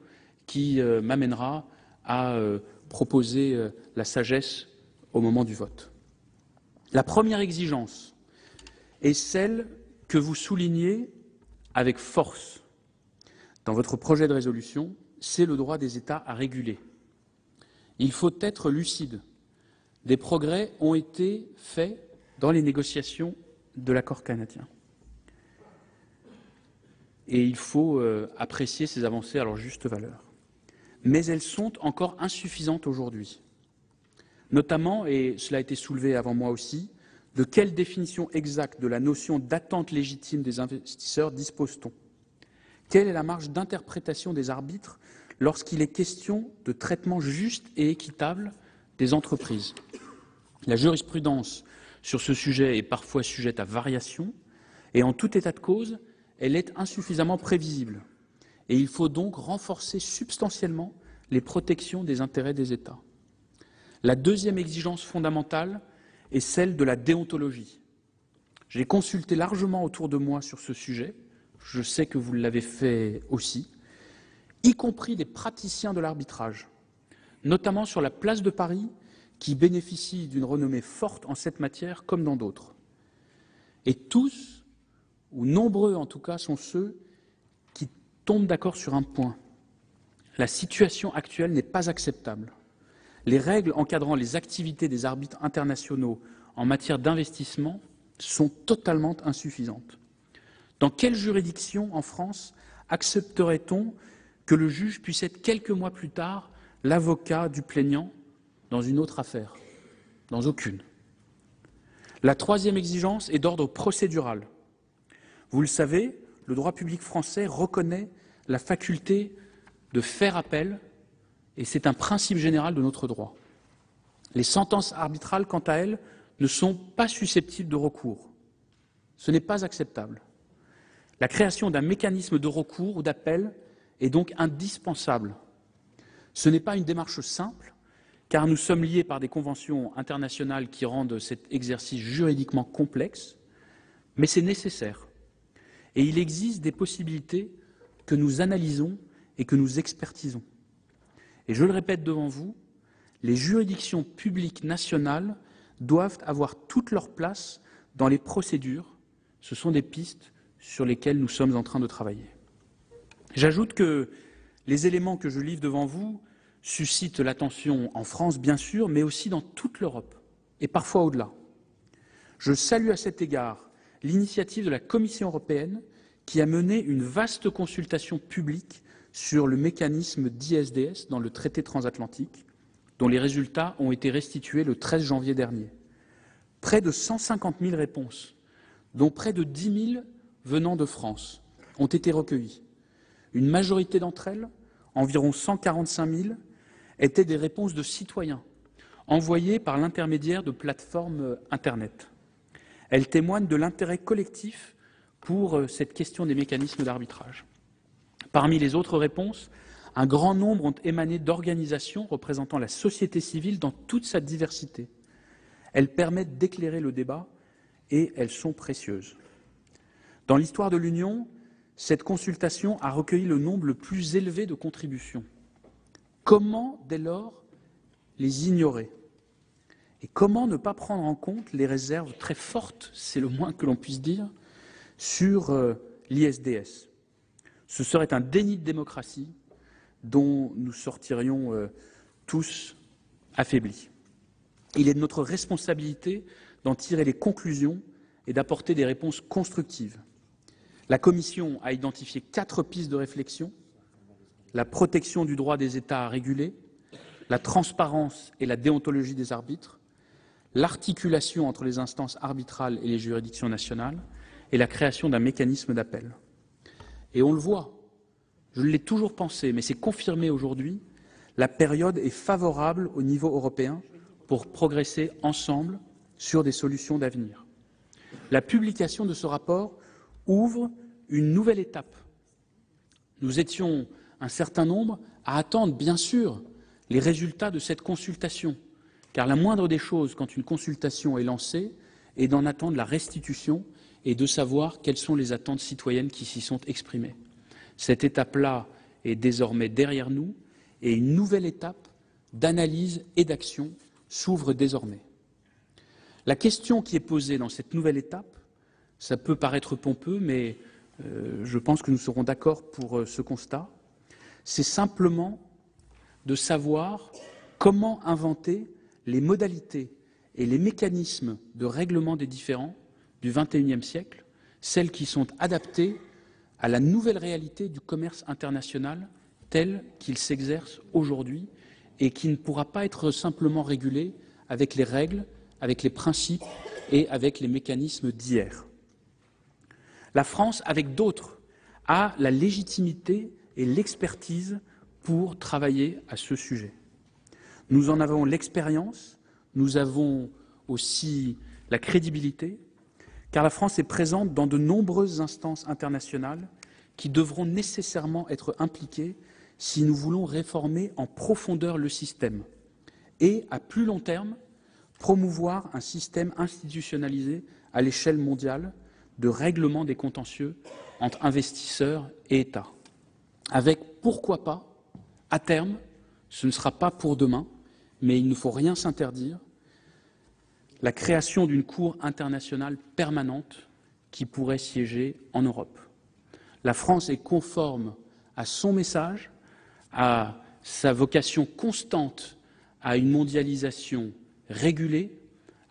I: qui euh, m'amènera à euh, proposer euh, la sagesse au moment du vote. La première exigence est celle que vous soulignez avec force dans votre projet de résolution, c'est le droit des États à réguler. Il faut être lucide. Des progrès ont été faits dans les négociations de l'accord canadien. Et il faut euh, apprécier ces avancées à leur juste valeur. Mais elles sont encore insuffisantes aujourd'hui. Notamment, et cela a été soulevé avant moi aussi, de quelle définition exacte de la notion d'attente légitime des investisseurs dispose-t-on? Quelle est la marge d'interprétation des arbitres lorsqu'il est question de traitement juste et équitable des entreprises? La jurisprudence sur ce sujet est parfois sujette à variation et en tout état de cause, elle est insuffisamment prévisible. Et il faut donc renforcer substantiellement les protections des intérêts des États. La deuxième exigence fondamentale est celle de la déontologie. J'ai consulté largement autour de moi sur ce sujet, je sais que vous l'avez fait aussi, y compris des praticiens de l'arbitrage, notamment sur la place de Paris, qui bénéficie d'une renommée forte en cette matière comme dans d'autres. Et tous, ou nombreux en tout cas, sont ceux qui tombent d'accord sur un point. La situation actuelle n'est pas acceptable. Les règles encadrant les activités des arbitres internationaux en matière d'investissement sont totalement insuffisantes. Dans quelle juridiction en France accepterait-on que le juge puisse être quelques mois plus tard l'avocat du plaignant dans une autre affaire? Dans aucune. La troisième exigence est d'ordre procédural. Vous le savez, le droit public français reconnaît la faculté de faire appel, et c'est un principe général de notre droit. Les sentences arbitrales, quant à elles, ne sont pas susceptibles de recours. Ce n'est pas acceptable. La création d'un mécanisme de recours ou d'appel est donc indispensable. Ce n'est pas une démarche simple, car nous sommes liés par des conventions internationales qui rendent cet exercice juridiquement complexe, mais c'est nécessaire. Et il existe des possibilités que nous analysons et que nous expertisons. Et je le répète devant vous, les juridictions publiques nationales doivent avoir toute leur place dans les procédures. Ce sont des pistes sur lesquelles nous sommes en train de travailler. J'ajoute que les éléments que je livre devant vous suscitent l'attention en France, bien sûr, mais aussi dans toute l'Europe, et parfois au-delà. Je salue à cet égard l'initiative de la Commission européenne qui a mené une vaste consultation publique sur le mécanisme d'ISDS dans le traité transatlantique, dont les résultats ont été restitués le 13 janvier dernier. Près de 150 000 réponses, dont près de 10 000 venant de France, ont été recueillies. Une majorité d'entre elles environ 145 000, étaient des réponses de citoyens envoyées par l'intermédiaire de plateformes Internet. Elles témoignent de l'intérêt collectif pour euh, cette question des mécanismes d'arbitrage. Parmi les autres réponses, un grand nombre ont émané d'organisations représentant la société civile dans toute sa diversité. Elles permettent d'éclairer le débat et elles sont précieuses. Dans l'histoire de l'Union, cette consultation a recueilli le nombre le plus élevé de contributions. Comment, dès lors, les ignorer Et comment ne pas prendre en compte les réserves très fortes, c'est le moins que l'on puisse dire, sur euh, l'ISDS Ce serait un déni de démocratie dont nous sortirions euh, tous affaiblis. Il est de notre responsabilité d'en tirer les conclusions et d'apporter des réponses constructives. La Commission a identifié quatre pistes de réflexion la protection du droit des États à réguler, la transparence et la déontologie des arbitres, l'articulation entre les instances arbitrales et les juridictions nationales, et la création d'un mécanisme d'appel. Et on le voit, je l'ai toujours pensé, mais c'est confirmé aujourd'hui, la période est favorable au niveau européen pour progresser ensemble sur des solutions d'avenir. La publication de ce rapport ouvre une nouvelle étape. Nous étions un certain nombre à attendre, bien sûr, les résultats de cette consultation, car la moindre des choses, quand une consultation est lancée, est d'en attendre la restitution et de savoir quelles sont les attentes citoyennes qui s'y sont exprimées. Cette étape-là est désormais derrière nous et une nouvelle étape d'analyse et d'action s'ouvre désormais. La question qui est posée dans cette nouvelle étape, ça peut paraître pompeux, mais euh, je pense que nous serons d'accord pour euh, ce constat, c'est simplement de savoir comment inventer les modalités et les mécanismes de règlement des différends du XXIe siècle, celles qui sont adaptées à la nouvelle réalité du commerce international tel qu'il s'exerce aujourd'hui et qui ne pourra pas être simplement régulé avec les règles, avec les principes et avec les mécanismes d'hier. La France, avec d'autres, a la légitimité et l'expertise pour travailler à ce sujet. Nous en avons l'expérience, nous avons aussi la crédibilité, car la France est présente dans de nombreuses instances internationales qui devront nécessairement être impliquées si nous voulons réformer en profondeur le système et, à plus long terme, promouvoir un système institutionnalisé à l'échelle mondiale de règlement des contentieux entre investisseurs et États. Avec, pourquoi pas, à terme, ce ne sera pas pour demain, mais il ne faut rien s'interdire, la création d'une Cour internationale permanente qui pourrait siéger en Europe. La France est conforme à son message, à sa vocation constante à une mondialisation régulée,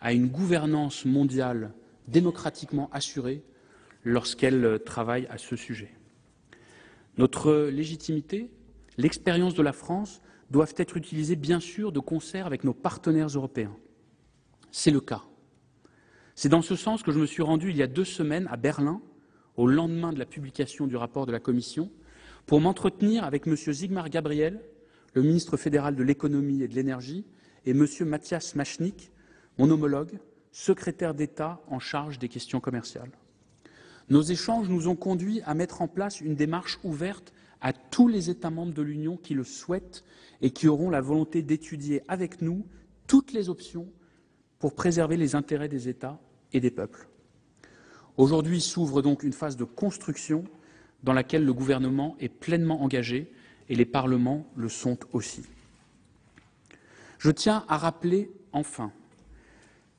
I: à une gouvernance mondiale démocratiquement assurée lorsqu'elle travaille à ce sujet. Notre légitimité, l'expérience de la France doivent être utilisées bien sûr de concert avec nos partenaires européens. C'est le cas. C'est dans ce sens que je me suis rendu il y a deux semaines à Berlin, au lendemain de la publication du rapport de la Commission, pour m'entretenir avec M. Zigmar Gabriel, le ministre fédéral de l'économie et de l'énergie, et M. Matthias Machnik, mon homologue, secrétaire d'État en charge des questions commerciales. Nos échanges nous ont conduits à mettre en place une démarche ouverte à tous les États membres de l'Union qui le souhaitent et qui auront la volonté d'étudier avec nous toutes les options pour préserver les intérêts des États et des peuples. Aujourd'hui s'ouvre donc une phase de construction dans laquelle le gouvernement est pleinement engagé et les parlements le sont aussi. Je tiens à rappeler enfin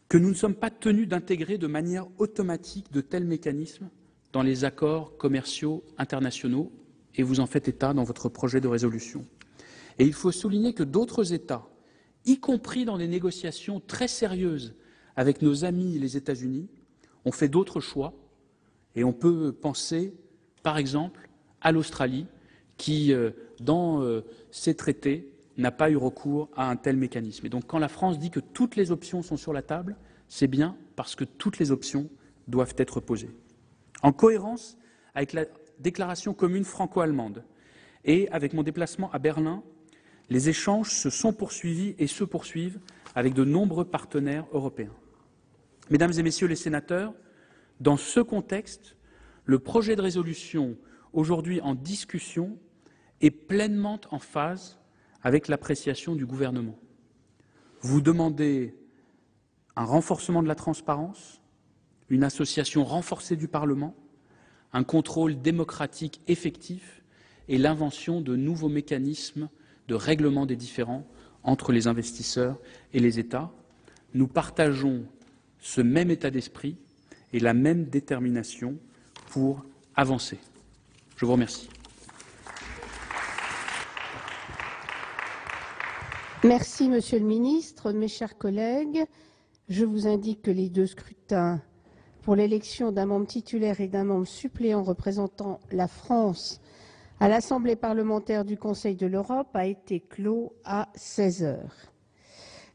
I: que nous ne sommes pas tenus d'intégrer de manière automatique de tels mécanismes dans les accords commerciaux internationaux, et vous en faites état dans votre projet de résolution. Et il faut souligner que d'autres États, y compris dans des négociations très sérieuses avec nos amis les États-Unis, ont fait d'autres choix, et on peut penser, par exemple, à l'Australie, qui, euh, dans euh, ses traités, n'a pas eu recours à un tel mécanisme. Et donc quand la France dit que toutes les options sont sur la table, c'est bien parce que toutes les options doivent être posées. En cohérence avec la déclaration commune franco-allemande Et avec mon déplacement à Berlin, les échanges se sont poursuivis et se poursuivent avec de nombreux partenaires européens. Mesdames et Messieurs les sénateurs, dans ce contexte, le projet de résolution aujourd'hui en discussion est pleinement en phase avec l'appréciation du gouvernement. Vous demandez un renforcement de la transparence, une association renforcée du Parlement, un contrôle démocratique effectif et l'invention de nouveaux mécanismes de règlement des différends entre les investisseurs et les États. Nous partageons ce même état d'esprit et la même détermination pour avancer. Je vous remercie.
E: Merci, Monsieur le Ministre. Mes chers collègues, je vous indique que les deux scrutins pour l'élection d'un membre titulaire et d'un membre suppléant représentant la France à l'Assemblée parlementaire du Conseil de l'Europe a été clos à 16 heures.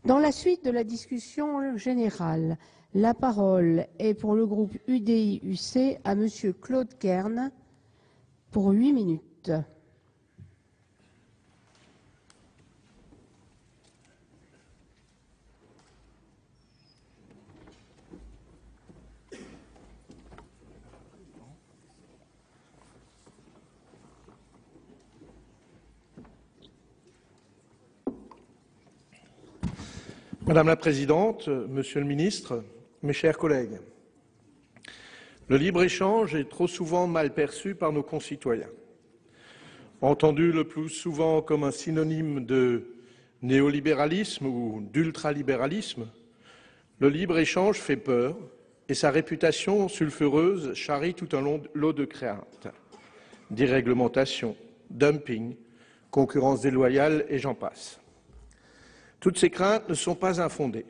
E: Dans la suite de la discussion générale, la parole est pour le groupe UDI-UC à Monsieur Claude Kern pour huit minutes.
J: Madame la Présidente, Monsieur le Ministre, mes chers collègues, le libre-échange est trop souvent mal perçu par nos concitoyens. Entendu le plus souvent comme un synonyme de néolibéralisme ou d'ultralibéralisme, le libre-échange fait peur et sa réputation sulfureuse charrie tout un lot de craintes. Déréglementation, dumping, concurrence déloyale et j'en passe. Toutes ces craintes ne sont pas infondées.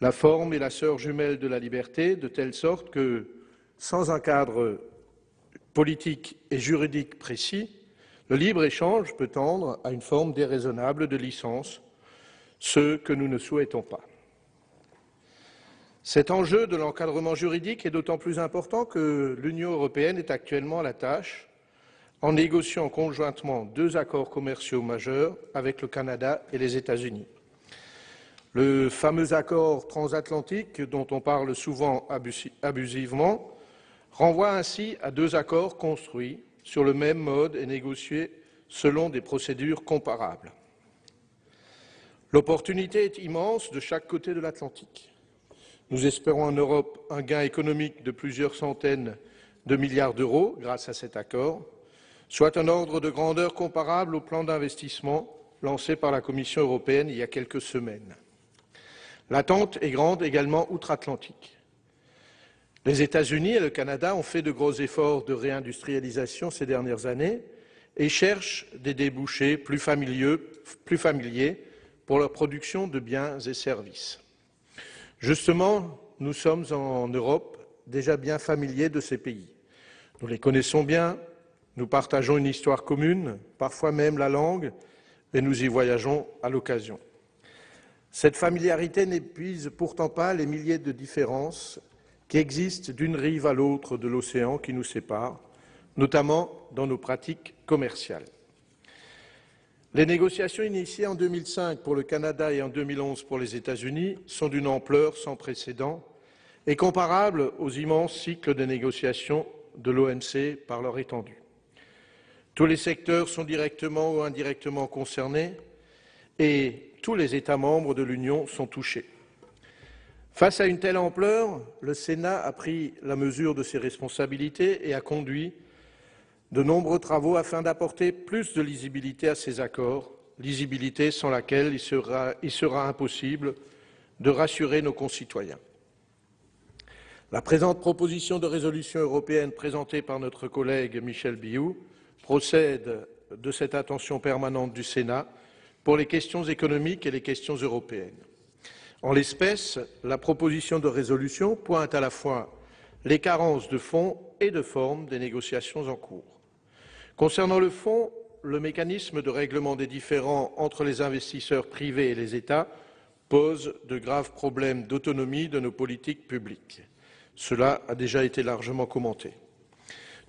J: La forme est la sœur jumelle de la liberté, de telle sorte que, sans un cadre politique et juridique précis, le libre-échange peut tendre à une forme déraisonnable de licence, ce que nous ne souhaitons pas. Cet enjeu de l'encadrement juridique est d'autant plus important que l'Union européenne est actuellement à la tâche en négociant conjointement deux accords commerciaux majeurs avec le Canada et les États-Unis. Le fameux accord transatlantique, dont on parle souvent abusivement, renvoie ainsi à deux accords construits sur le même mode et négociés selon des procédures comparables. L'opportunité est immense de chaque côté de l'Atlantique. Nous espérons en Europe un gain économique de plusieurs centaines de milliards d'euros grâce à cet accord, soit un ordre de grandeur comparable au plan d'investissement lancé par la Commission européenne il y a quelques semaines. L'attente est grande également outre-Atlantique. Les États-Unis et le Canada ont fait de gros efforts de réindustrialisation ces dernières années et cherchent des débouchés plus, plus familiers pour leur production de biens et services. Justement, nous sommes en Europe déjà bien familiers de ces pays. Nous les connaissons bien, nous partageons une histoire commune, parfois même la langue, et nous y voyageons à l'occasion. Cette familiarité n'épuise pourtant pas les milliers de différences qui existent d'une rive à l'autre de l'océan qui nous sépare, notamment dans nos pratiques commerciales. Les négociations initiées en 2005 pour le Canada et en 2011 pour les États-Unis sont d'une ampleur sans précédent et comparables aux immenses cycles de négociations de l'OMC par leur étendue. Tous les secteurs sont directement ou indirectement concernés et tous les États membres de l'Union sont touchés. Face à une telle ampleur, le Sénat a pris la mesure de ses responsabilités et a conduit de nombreux travaux afin d'apporter plus de lisibilité à ces accords, lisibilité sans laquelle il sera, impossible de rassurer nos concitoyens. La présente proposition de résolution européenne présentée par notre collègue Michel Biou procède de cette attention permanente du Sénat pour les questions économiques et les questions européennes. En l'espèce, la proposition de résolution pointe à la fois les carences de fond et de forme des négociations en cours. Concernant le fond, le mécanisme de règlement des différends entre les investisseurs privés et les États pose de graves problèmes d'autonomie de nos politiques publiques. Cela a déjà été largement commenté.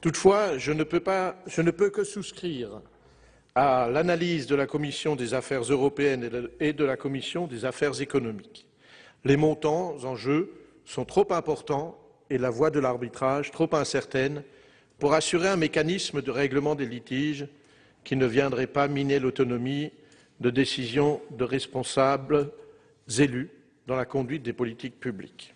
J: Toutefois, je ne peux, que souscrire à l'analyse de la Commission des affaires européennes et de la Commission des affaires économiques. Les montants en jeu sont trop importants et la voie de l'arbitrage trop incertaine pour assurer un mécanisme de règlement des litiges qui ne viendrait pas miner l'autonomie de décision de responsables élus dans la conduite des politiques publiques.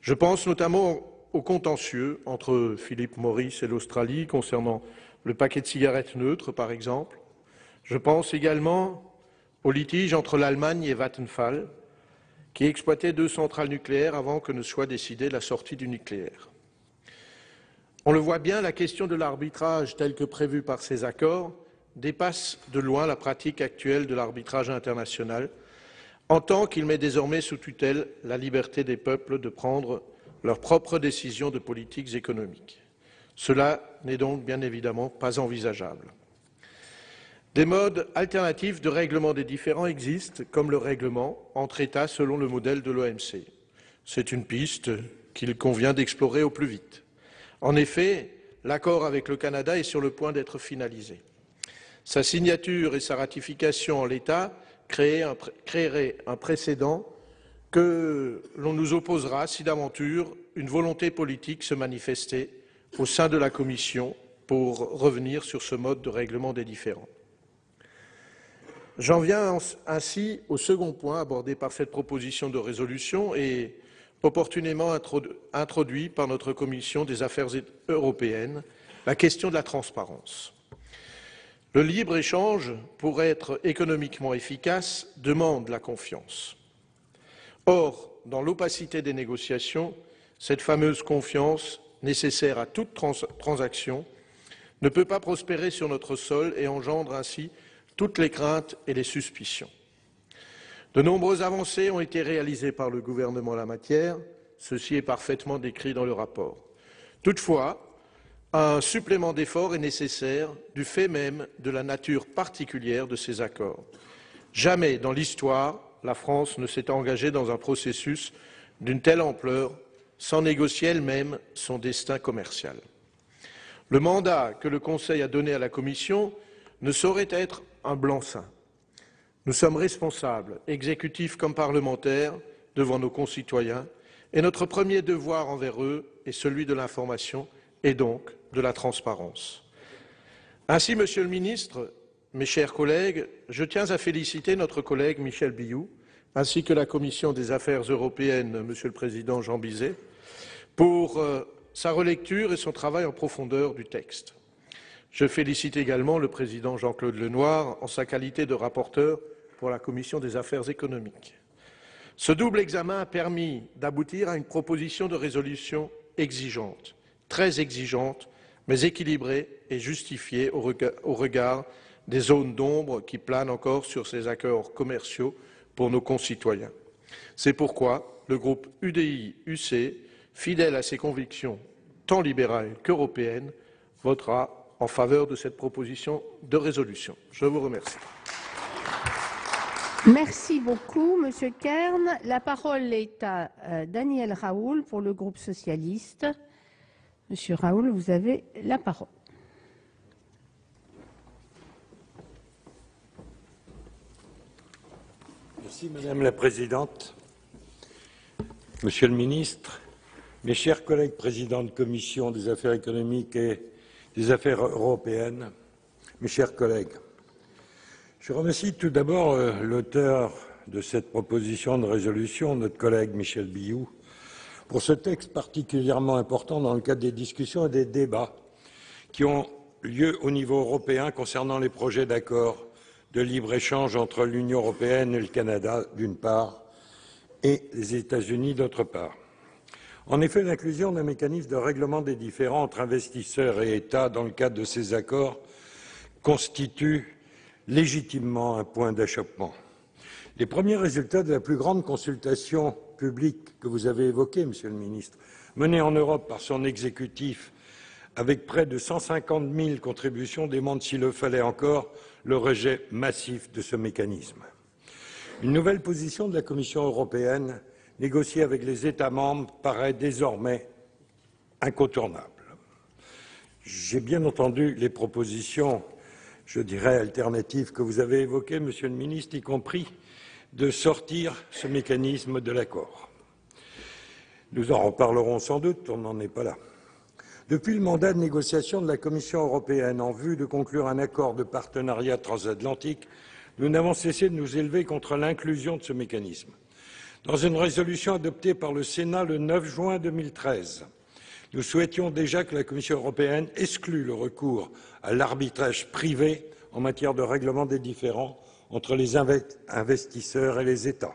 J: Je pense notamment au contentieux entre Philippe Maurice et l'Australie concernant le paquet de cigarettes neutres, par exemple. Je pense également au litige entre l'Allemagne et Vattenfall, qui exploitait deux centrales nucléaires avant que ne soit décidée la sortie du nucléaire. On le voit bien, la question de l'arbitrage tel que prévu par ces accords dépasse de loin la pratique actuelle de l'arbitrage international, en tant qu'il met désormais sous tutelle la liberté des peuples de prendre leurs propres décisions de politiques économiques. Cela n'est donc bien évidemment pas envisageable. Des modes alternatifs de règlement des différends existent, comme le règlement entre États selon le modèle de l'OMC. C'est une piste qu'il convient d'explorer au plus vite. En effet, l'accord avec le Canada est sur le point d'être finalisé. Sa signature et sa ratification en l'état créeraient un précédent que l'on nous opposera si d'aventure une volonté politique se manifestait au sein de la Commission pour revenir sur ce mode de règlement des différends. J'en viens ainsi au second point abordé par cette proposition de résolution et opportunément introduit par notre commission des affaires européennes, la question de la transparence. Le libre-échange, pour être économiquement efficace, demande la confiance. Or, dans l'opacité des négociations, cette fameuse confiance, nécessaire à toute transaction, ne peut pas prospérer sur notre sol et engendre ainsi toutes les craintes et les suspicions. De nombreuses avancées ont été réalisées par le gouvernement en la matière, ceci est parfaitement décrit dans le rapport. Toutefois, un supplément d'effort est nécessaire du fait même de la nature particulière de ces accords. Jamais dans l'histoire, la France ne s'est engagée dans un processus d'une telle ampleur sans négocier elle-même son destin commercial. Le mandat que le Conseil a donné à la Commission ne saurait être un blanc-seing. Nous sommes responsables, exécutifs comme parlementaires, devant nos concitoyens, et notre premier devoir envers eux est celui de l'information et donc de la transparence. Ainsi, Monsieur le Ministre, mes chers collègues, je tiens à féliciter notre collègue Michel Billoux, ainsi que la Commission des affaires européennes, Monsieur le Président Jean Bizet, pour euh, sa relecture et son travail en profondeur du texte. Je félicite également le président Jean-Claude Lenoir en sa qualité de rapporteur pour la Commission des affaires économiques. Ce double examen a permis d'aboutir à une proposition de résolution exigeante, très exigeante, mais équilibrée et justifiée au regard des zones d'ombre qui planent encore sur ces accords commerciaux pour nos concitoyens. C'est pourquoi le groupe UDI-UC, fidèle à ses convictions tant libérales qu'européennes, votera en faveur de cette proposition de résolution. Je vous remercie.
E: Merci beaucoup, Monsieur Kern. La parole est à euh, Daniel Raoul pour le groupe socialiste. Monsieur Raoul, vous avez la parole.
K: Madame la Présidente. Monsieur le Ministre, mes chers collègues présidents de commission des affaires économiques et des affaires européennes, mes chers collègues, je remercie tout d'abord euh, l'auteur de cette proposition de résolution, notre collègue Michel Billoux, pour ce texte particulièrement important dans le cadre des discussions et des débats qui ont lieu au niveau européen concernant les projets d'accord de libre-échange entre l'Union européenne et le Canada, d'une part, et les États-Unis, d'autre part. En effet, l'inclusion d'un mécanisme de règlement des différends entre investisseurs et États dans le cadre de ces accords constitue légitimement un point d'achoppement. Les premiers résultats de la plus grande consultation publique que vous avez évoquée, Monsieur le Ministre, menée en Europe par son exécutif avec près de 150 000 contributions, démontre, s'il le fallait encore, le rejet massif de ce mécanisme. Une nouvelle position de la Commission européenne négocier avec les États membres paraît désormais incontournable. J'ai bien entendu les propositions je dirais, alternatives que vous avez évoquées, Monsieur le Ministre, y compris de sortir ce mécanisme de l'accord. Nous en reparlerons sans doute, on n'en est pas là. Depuis le mandat de négociation de la Commission européenne en vue de conclure un accord de partenariat transatlantique, nous n'avons cessé de nous élever contre l'inclusion de ce mécanisme. Dans une résolution adoptée par le Sénat le 9 juin 2013, nous souhaitions déjà que la Commission européenne exclue le recours à l'arbitrage privé en matière de règlement des différends entre les investisseurs et les États.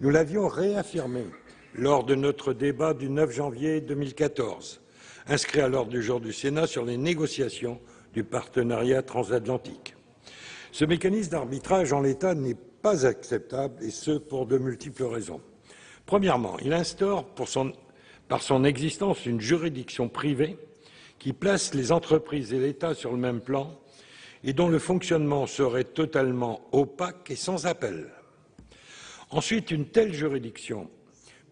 K: Nous l'avions réaffirmé lors de notre débat du 9 janvier 2014, inscrit à l'ordre du jour du Sénat sur les négociations du partenariat transatlantique. Ce mécanisme d'arbitrage en l'état n'est pas acceptable, et ce pour de multiples raisons. Premièrement, il instaure par son existence une juridiction privée qui place les entreprises et l'État sur le même plan et dont le fonctionnement serait totalement opaque et sans appel. Ensuite, une telle juridiction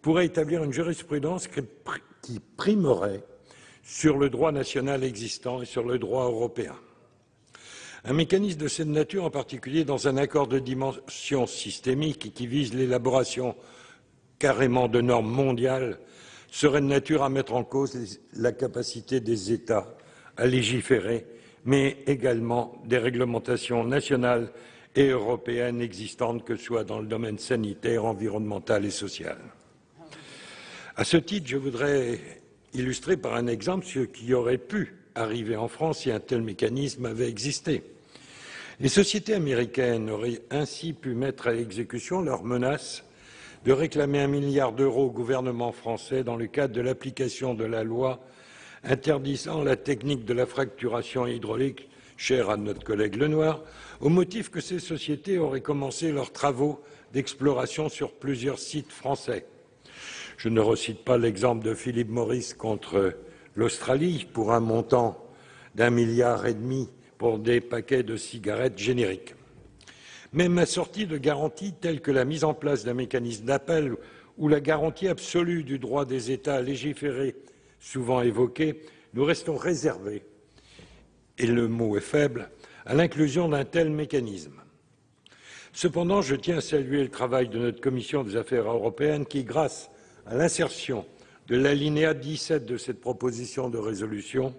K: pourrait établir une jurisprudence qui primerait sur le droit national existant et sur le droit européen. Un mécanisme de cette nature, en particulier dans un accord de dimension systémique qui vise l'élaboration carrément de normes mondiales, serait de nature à mettre en cause la capacité des États à légiférer, mais également des réglementations nationales et européennes existantes, que ce soit dans le domaine sanitaire, environnemental et social. À ce titre, je voudrais illustrer par un exemple ce qui aurait pu arriver en France si un tel mécanisme avait existé. Les sociétés américaines auraient ainsi pu mettre à exécution leur menace de réclamer un milliard d'euros au gouvernement français dans le cadre de l'application de la loi interdisant la technique de la fracturation hydraulique, chère à notre collègue Lenoir, au motif que ces sociétés auraient commencé leurs travaux d'exploration sur plusieurs sites français. Je ne recite pas l'exemple de Philippe Maurice contre l'Australie pour un montant d'un milliard et demi pour des paquets de cigarettes génériques. Même assortie de garanties telles que la mise en place d'un mécanisme d'appel ou la garantie absolue du droit des États à légiférer, souvent évoquée, nous restons réservés, et le mot est faible, à l'inclusion d'un tel mécanisme. Cependant, je tiens à saluer le travail de notre commission des affaires européennes qui, grâce l'insertion de l'alinéa 17 de cette proposition de résolution,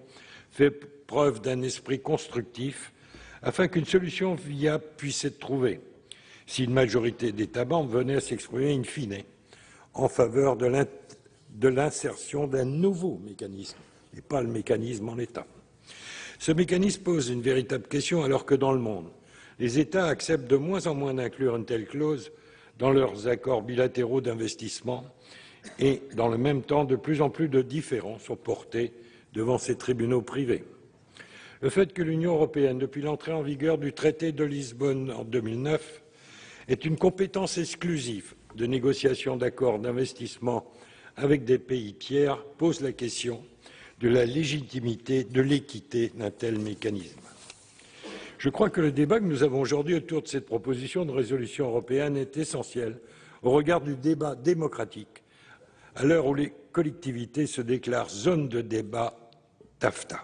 K: fait preuve d'un esprit constructif afin qu'une solution viable puisse être trouvée si une majorité d'États membres venait à s'exprimer in fine en faveur de l'insertion d'un nouveau mécanisme et pas le mécanisme en l'état. Ce mécanisme pose une véritable question alors que dans le monde, les États acceptent de moins en moins d'inclure une telle clause dans leurs accords bilatéraux d'investissement et, dans le même temps, de plus en plus de différends sont portés devant ces tribunaux privés. Le fait que l'Union européenne, depuis l'entrée en vigueur du traité de Lisbonne en 2009, ait une compétence exclusive de négociation d'accords d'investissement avec des pays tiers pose la question de la légitimité, de l'équité d'un tel mécanisme. Je crois que le débat que nous avons aujourd'hui autour de cette proposition de résolution européenne est essentiel au regard du débat démocratique à l'heure où les collectivités se déclarent zone de débat TAFTA.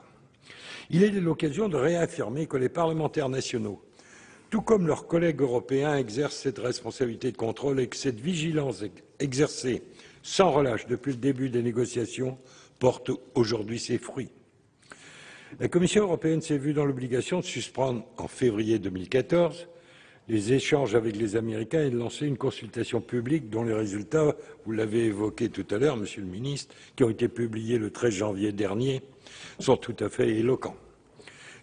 K: Il est l'occasion de réaffirmer que les parlementaires nationaux, tout comme leurs collègues européens, exercent cette responsabilité de contrôle et que cette vigilance exercée sans relâche depuis le début des négociations porte aujourd'hui ses fruits. La Commission européenne s'est vue dans l'obligation de suspendre en février 2014 les échanges avec les Américains et de lancer une consultation publique dont les résultats, vous l'avez évoqué tout à l'heure, Monsieur le Ministre, qui ont été publiés le 13 janvier dernier, sont tout à fait éloquents.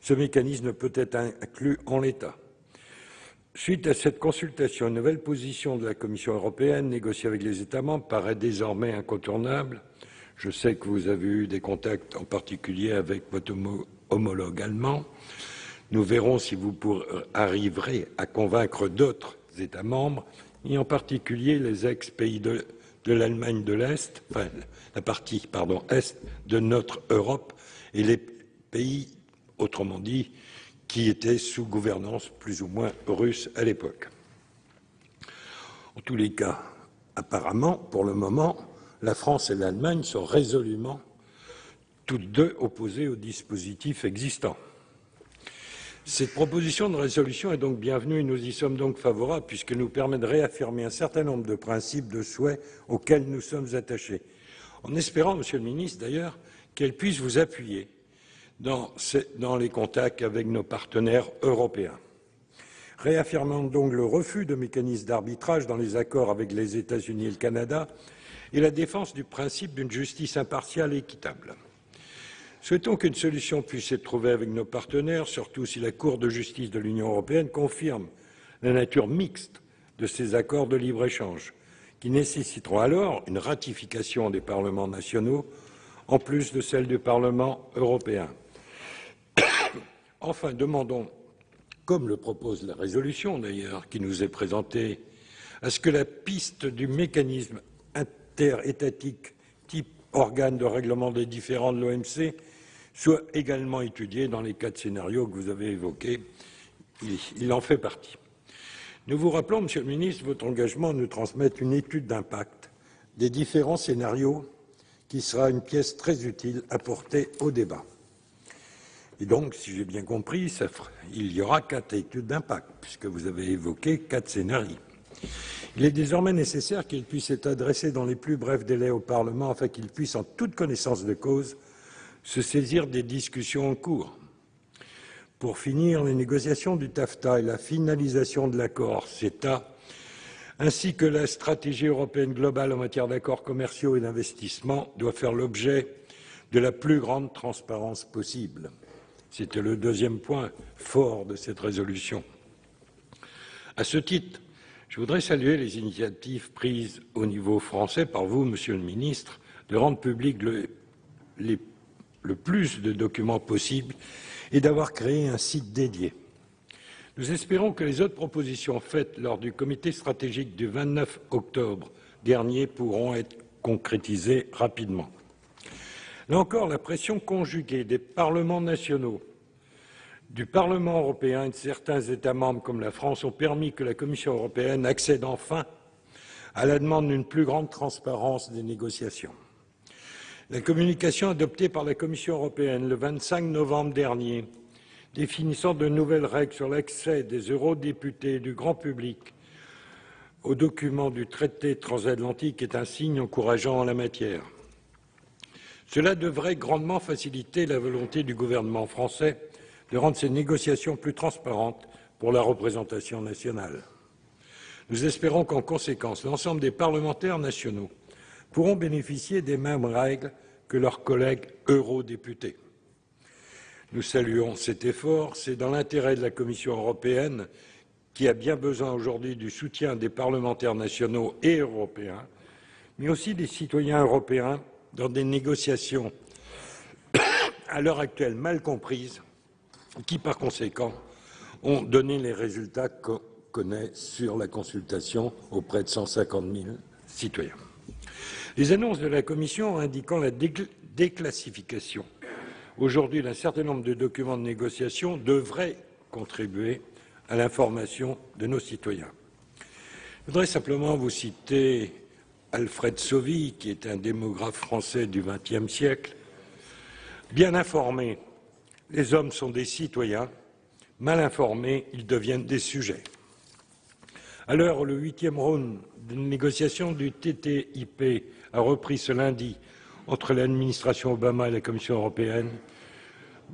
K: Ce mécanisme peut être inclus en l'état. Suite à cette consultation, une nouvelle position de la Commission européenne négociée avec les États membres paraît désormais incontournable. Je sais que vous avez eu des contacts en particulier avec votre homologue allemand. Nous verrons si vous arriverez à convaincre d'autres États membres, et en particulier les ex-pays de, l'Allemagne de l'Est, la partie Est de notre Europe, et les pays, autrement dit, qui étaient sous gouvernance plus ou moins russe à l'époque. En tous les cas, apparemment, pour le moment, la France et l'Allemagne sont résolument toutes deux opposées au dispositif existant. Cette proposition de résolution est donc bienvenue et nous y sommes donc favorables puisqu'elle nous permet de réaffirmer un certain nombre de principes, de souhaits auxquels nous sommes attachés. En espérant, Monsieur le Ministre, d'ailleurs, qu'elle puisse vous appuyer dans, dans les contacts avec nos partenaires européens. Réaffirmant donc le refus de mécanismes d'arbitrage dans les accords avec les États-Unis et le Canada et la défense du principe d'une justice impartiale et équitable. Souhaitons qu'une solution puisse être trouvée avec nos partenaires, surtout si la Cour de justice de l'Union européenne confirme la nature mixte de ces accords de libre-échange, qui nécessiteront alors une ratification des parlements nationaux en plus de celle du Parlement européen. enfin, demandons, comme le propose la résolution d'ailleurs qui nous est présentée, à ce que la piste du mécanisme interétatique type organe de règlement des différends de l'OMC soit également étudié dans les quatre scénarios que vous avez évoqués. Il, en fait partie. Nous vous rappelons, Monsieur le Ministre, votre engagement à nous transmettre une étude d'impact des différents scénarios qui sera une pièce très utile à porter au débat. Et donc, si j'ai bien compris, il y aura quatre études d'impact, puisque vous avez évoqué quatre scénarios. Il est désormais nécessaire qu'il puisse être adressé dans les plus brefs délais au Parlement afin qu'il puisse, en toute connaissance de cause, se saisir des discussions en cours. Pour finir, les négociations du TAFTA et la finalisation de l'accord CETA, ainsi que la stratégie européenne globale en matière d'accords commerciaux et d'investissement, doivent faire l'objet de la plus grande transparence possible. C'était le deuxième point fort de cette résolution. À ce titre, je voudrais saluer les initiatives prises au niveau français par vous, Monsieur le Ministre, de rendre public le, les le plus de documents possible et d'avoir créé un site dédié. Nous espérons que les autres propositions faites lors du comité stratégique du 29 octobre dernier pourront être concrétisées rapidement. Là encore, la pression conjuguée des parlements nationaux, du Parlement européen et de certains États membres comme la France ont permis que la Commission européenne accède enfin à la demande d'une plus grande transparence des négociations. La communication adoptée par la Commission européenne le 25 novembre dernier, définissant de nouvelles règles sur l'accès des eurodéputés et du grand public aux documents du traité transatlantique, est un signe encourageant en la matière. Cela devrait grandement faciliter la volonté du gouvernement français de rendre ces négociations plus transparentes pour la représentation nationale. Nous espérons qu'en conséquence, l'ensemble des parlementaires nationaux pourront bénéficier des mêmes règles que leurs collègues eurodéputés. Nous saluons cet effort. C'est dans l'intérêt de la Commission européenne, qui a bien besoin aujourd'hui du soutien des parlementaires nationaux et européens, mais aussi des citoyens européens dans des négociations à l'heure actuelle mal comprises, qui par conséquent ont donné les résultats qu'on connaît sur la consultation auprès de 150 000 citoyens. Les annonces de la Commission indiquant la déclassification aujourd'hui d'un certain nombre de documents de négociation devraient contribuer à l'information de nos citoyens. Je voudrais simplement vous citer Alfred Sauvy, qui est un démographe français du XXe siècle. Bien informés, les hommes sont des citoyens, mal informés, ils deviennent des sujets. À l'heure où le huitième round de négociation du TTIP a repris ce lundi entre l'administration Obama et la Commission européenne,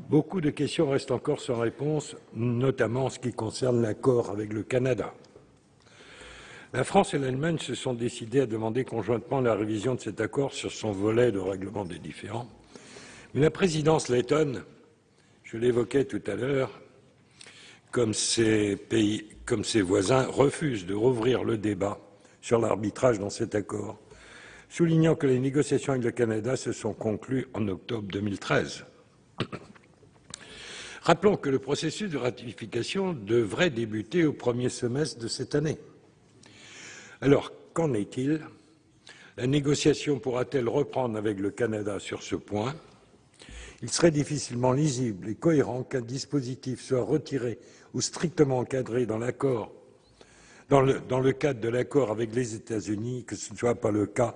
K: beaucoup de questions restent encore sans réponse, notamment en ce qui concerne l'accord avec le Canada. La France et l'Allemagne se sont décidées à demander conjointement la révision de cet accord sur son volet de règlement des différends. Mais la présidence lettonne, je l'évoquais tout à l'heure, comme ses, pays, comme ses voisins, refuse de rouvrir le débat sur l'arbitrage dans cet accord soulignant que les négociations avec le Canada se sont conclues en octobre 2013. Rappelons que le processus de ratification devrait débuter au premier semestre de cette année. Alors, qu'en est-il? La négociation pourra-t-elle reprendre avec le Canada sur ce point? Il serait difficilement lisible et cohérent qu'un dispositif soit retiré ou strictement encadré dans le, cadre de l'accord avec les États-Unis, que ce ne soit pas le cas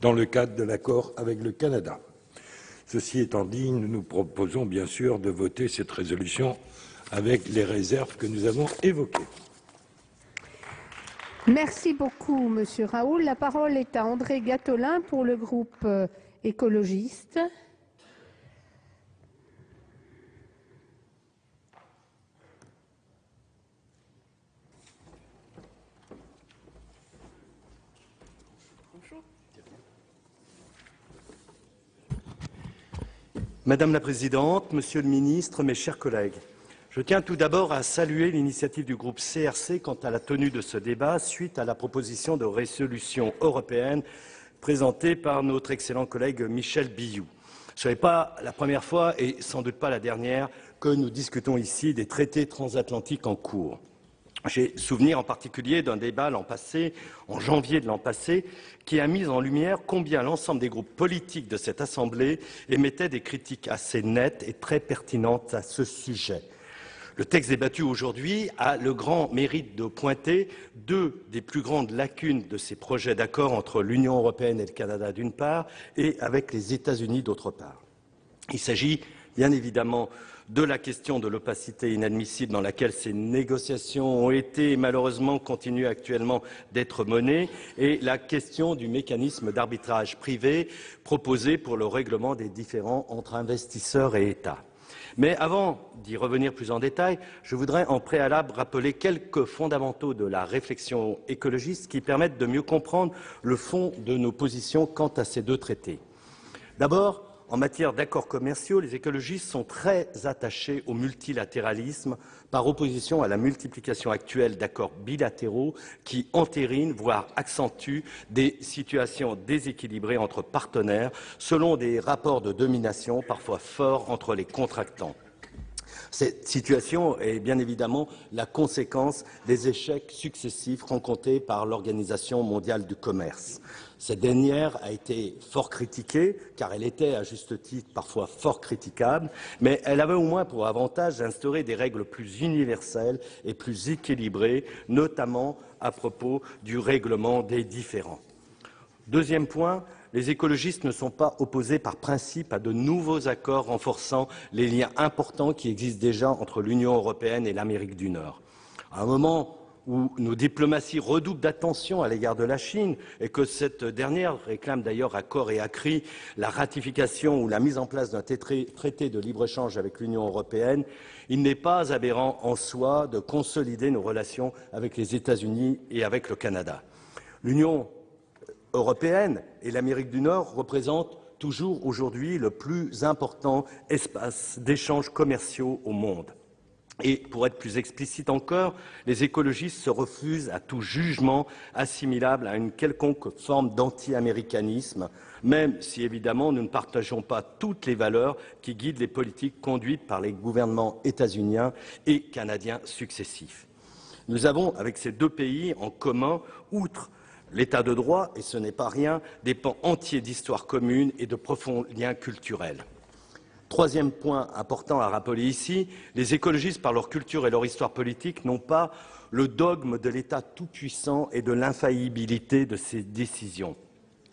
K: dans le cadre de l'accord avec le Canada. Ceci étant dit, nous nous proposons bien sûr de voter cette résolution avec les réserves que nous avons évoquées.
E: Merci beaucoup, Monsieur Raoul. La parole est à André Gatolin pour le groupe euh, écologiste.
G: Madame la Présidente, Monsieur le Ministre, mes chers collègues, je tiens tout d'abord à saluer l'initiative du groupe CRC quant à la tenue de ce débat suite à la proposition de résolution européenne présentée par notre excellent collègue Michel Billoux. Ce n'est pas la première fois et sans doute pas la dernière que nous discutons ici des traités transatlantiques en cours. J'ai souvenir en particulier d'un débat en janvier de l'an passé, qui a mis en lumière combien l'ensemble des groupes politiques de cette Assemblée émettaient des critiques assez nettes et très pertinentes à ce sujet. Le texte débattu aujourd'hui a le grand mérite de pointer deux des plus grandes lacunes de ces projets d'accord entre l'Union européenne et le Canada d'une part et avec les États-Unis d'autre part. Il s'agit bien évidemment de la question de l'opacité inadmissible dans laquelle ces négociations ont été et malheureusement continuent actuellement d'être menées et la question du mécanisme d'arbitrage privé proposé pour le règlement des différends entre investisseurs et États. Mais avant d'y revenir plus en détail, je voudrais en préalable rappeler quelques fondamentaux de la réflexion écologiste qui permettent de mieux comprendre le fond de nos positions quant à ces deux traités. D'abord, en matière d'accords commerciaux, les écologistes sont très attachés au multilatéralisme par opposition à la multiplication actuelle d'accords bilatéraux qui entérinent, voire accentuent, des situations déséquilibrées entre partenaires selon des rapports de domination parfois forts entre les contractants. Cette situation est bien évidemment la conséquence des échecs successifs rencontrés par l'Organisation mondiale du commerce. Cette dernière a été fort critiquée, car elle était, à juste titre, parfois fort critiquable, mais elle avait au moins pour avantage d'instaurer des règles plus universelles et plus équilibrées, notamment à propos du règlement des différends. Deuxième point, les écologistes ne sont pas opposés par principe à de nouveaux accords renforçant les liens importants qui existent déjà entre l'Union européenne et l'Amérique du Nord. À un moment où nos diplomaties redoublent d'attention à l'égard de la Chine et que cette dernière réclame d'ailleurs à corps et à cri la ratification ou la mise en place d'un traité de libre-échange avec l'Union européenne, il n'est pas aberrant en soi de consolider nos relations avec les États-Unis et avec le Canada. L'Union européenne et l'Amérique du Nord représentent toujours aujourd'hui le plus important espace d'échanges commerciaux au monde. Et pour être plus explicite encore, les écologistes se refusent à tout jugement assimilable à une quelconque forme d'anti-américanisme, même si évidemment nous ne partageons pas toutes les valeurs qui guident les politiques conduites par les gouvernements états-uniens et canadiens successifs. Nous avons, avec ces deux pays, en commun, outre l'état de droit, et ce n'est pas rien, des pans entiers d'histoire commune et de profonds liens culturels. Troisième point important à rappeler ici, les écologistes, par leur culture et leur histoire politique, n'ont pas le dogme de l'État tout-puissant et de l'infaillibilité de ses décisions.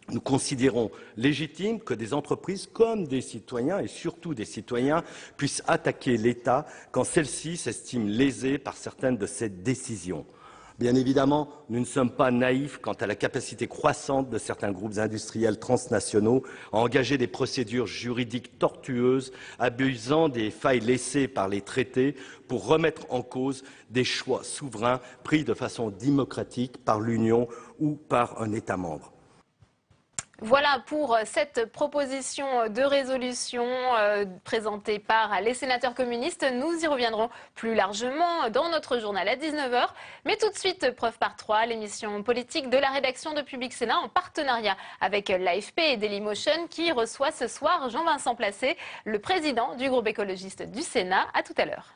G: Nous considérons légitime que des entreprises comme des citoyens, et surtout des citoyens, puissent attaquer l'État quand celle-ci s'estime lésée par certaines de ses décisions. Bien évidemment, nous ne sommes pas naïfs quant à la capacité croissante de certains groupes industriels transnationaux à engager des procédures juridiques tortueuses, abusant des failles laissées par les traités pour remettre en cause des choix souverains pris de façon démocratique par l'Union ou par un État membre.
A: Voilà pour cette proposition de résolution euh, présentée par les sénateurs communistes. Nous y reviendrons plus largement dans notre journal à 19h. Mais tout de suite, preuve par trois, l'émission politique de la rédaction de Public Sénat en partenariat avec l'AFP et Dailymotion qui reçoit ce soir Jean-Vincent Placé, le président du groupe écologiste du Sénat. À tout à l'heure.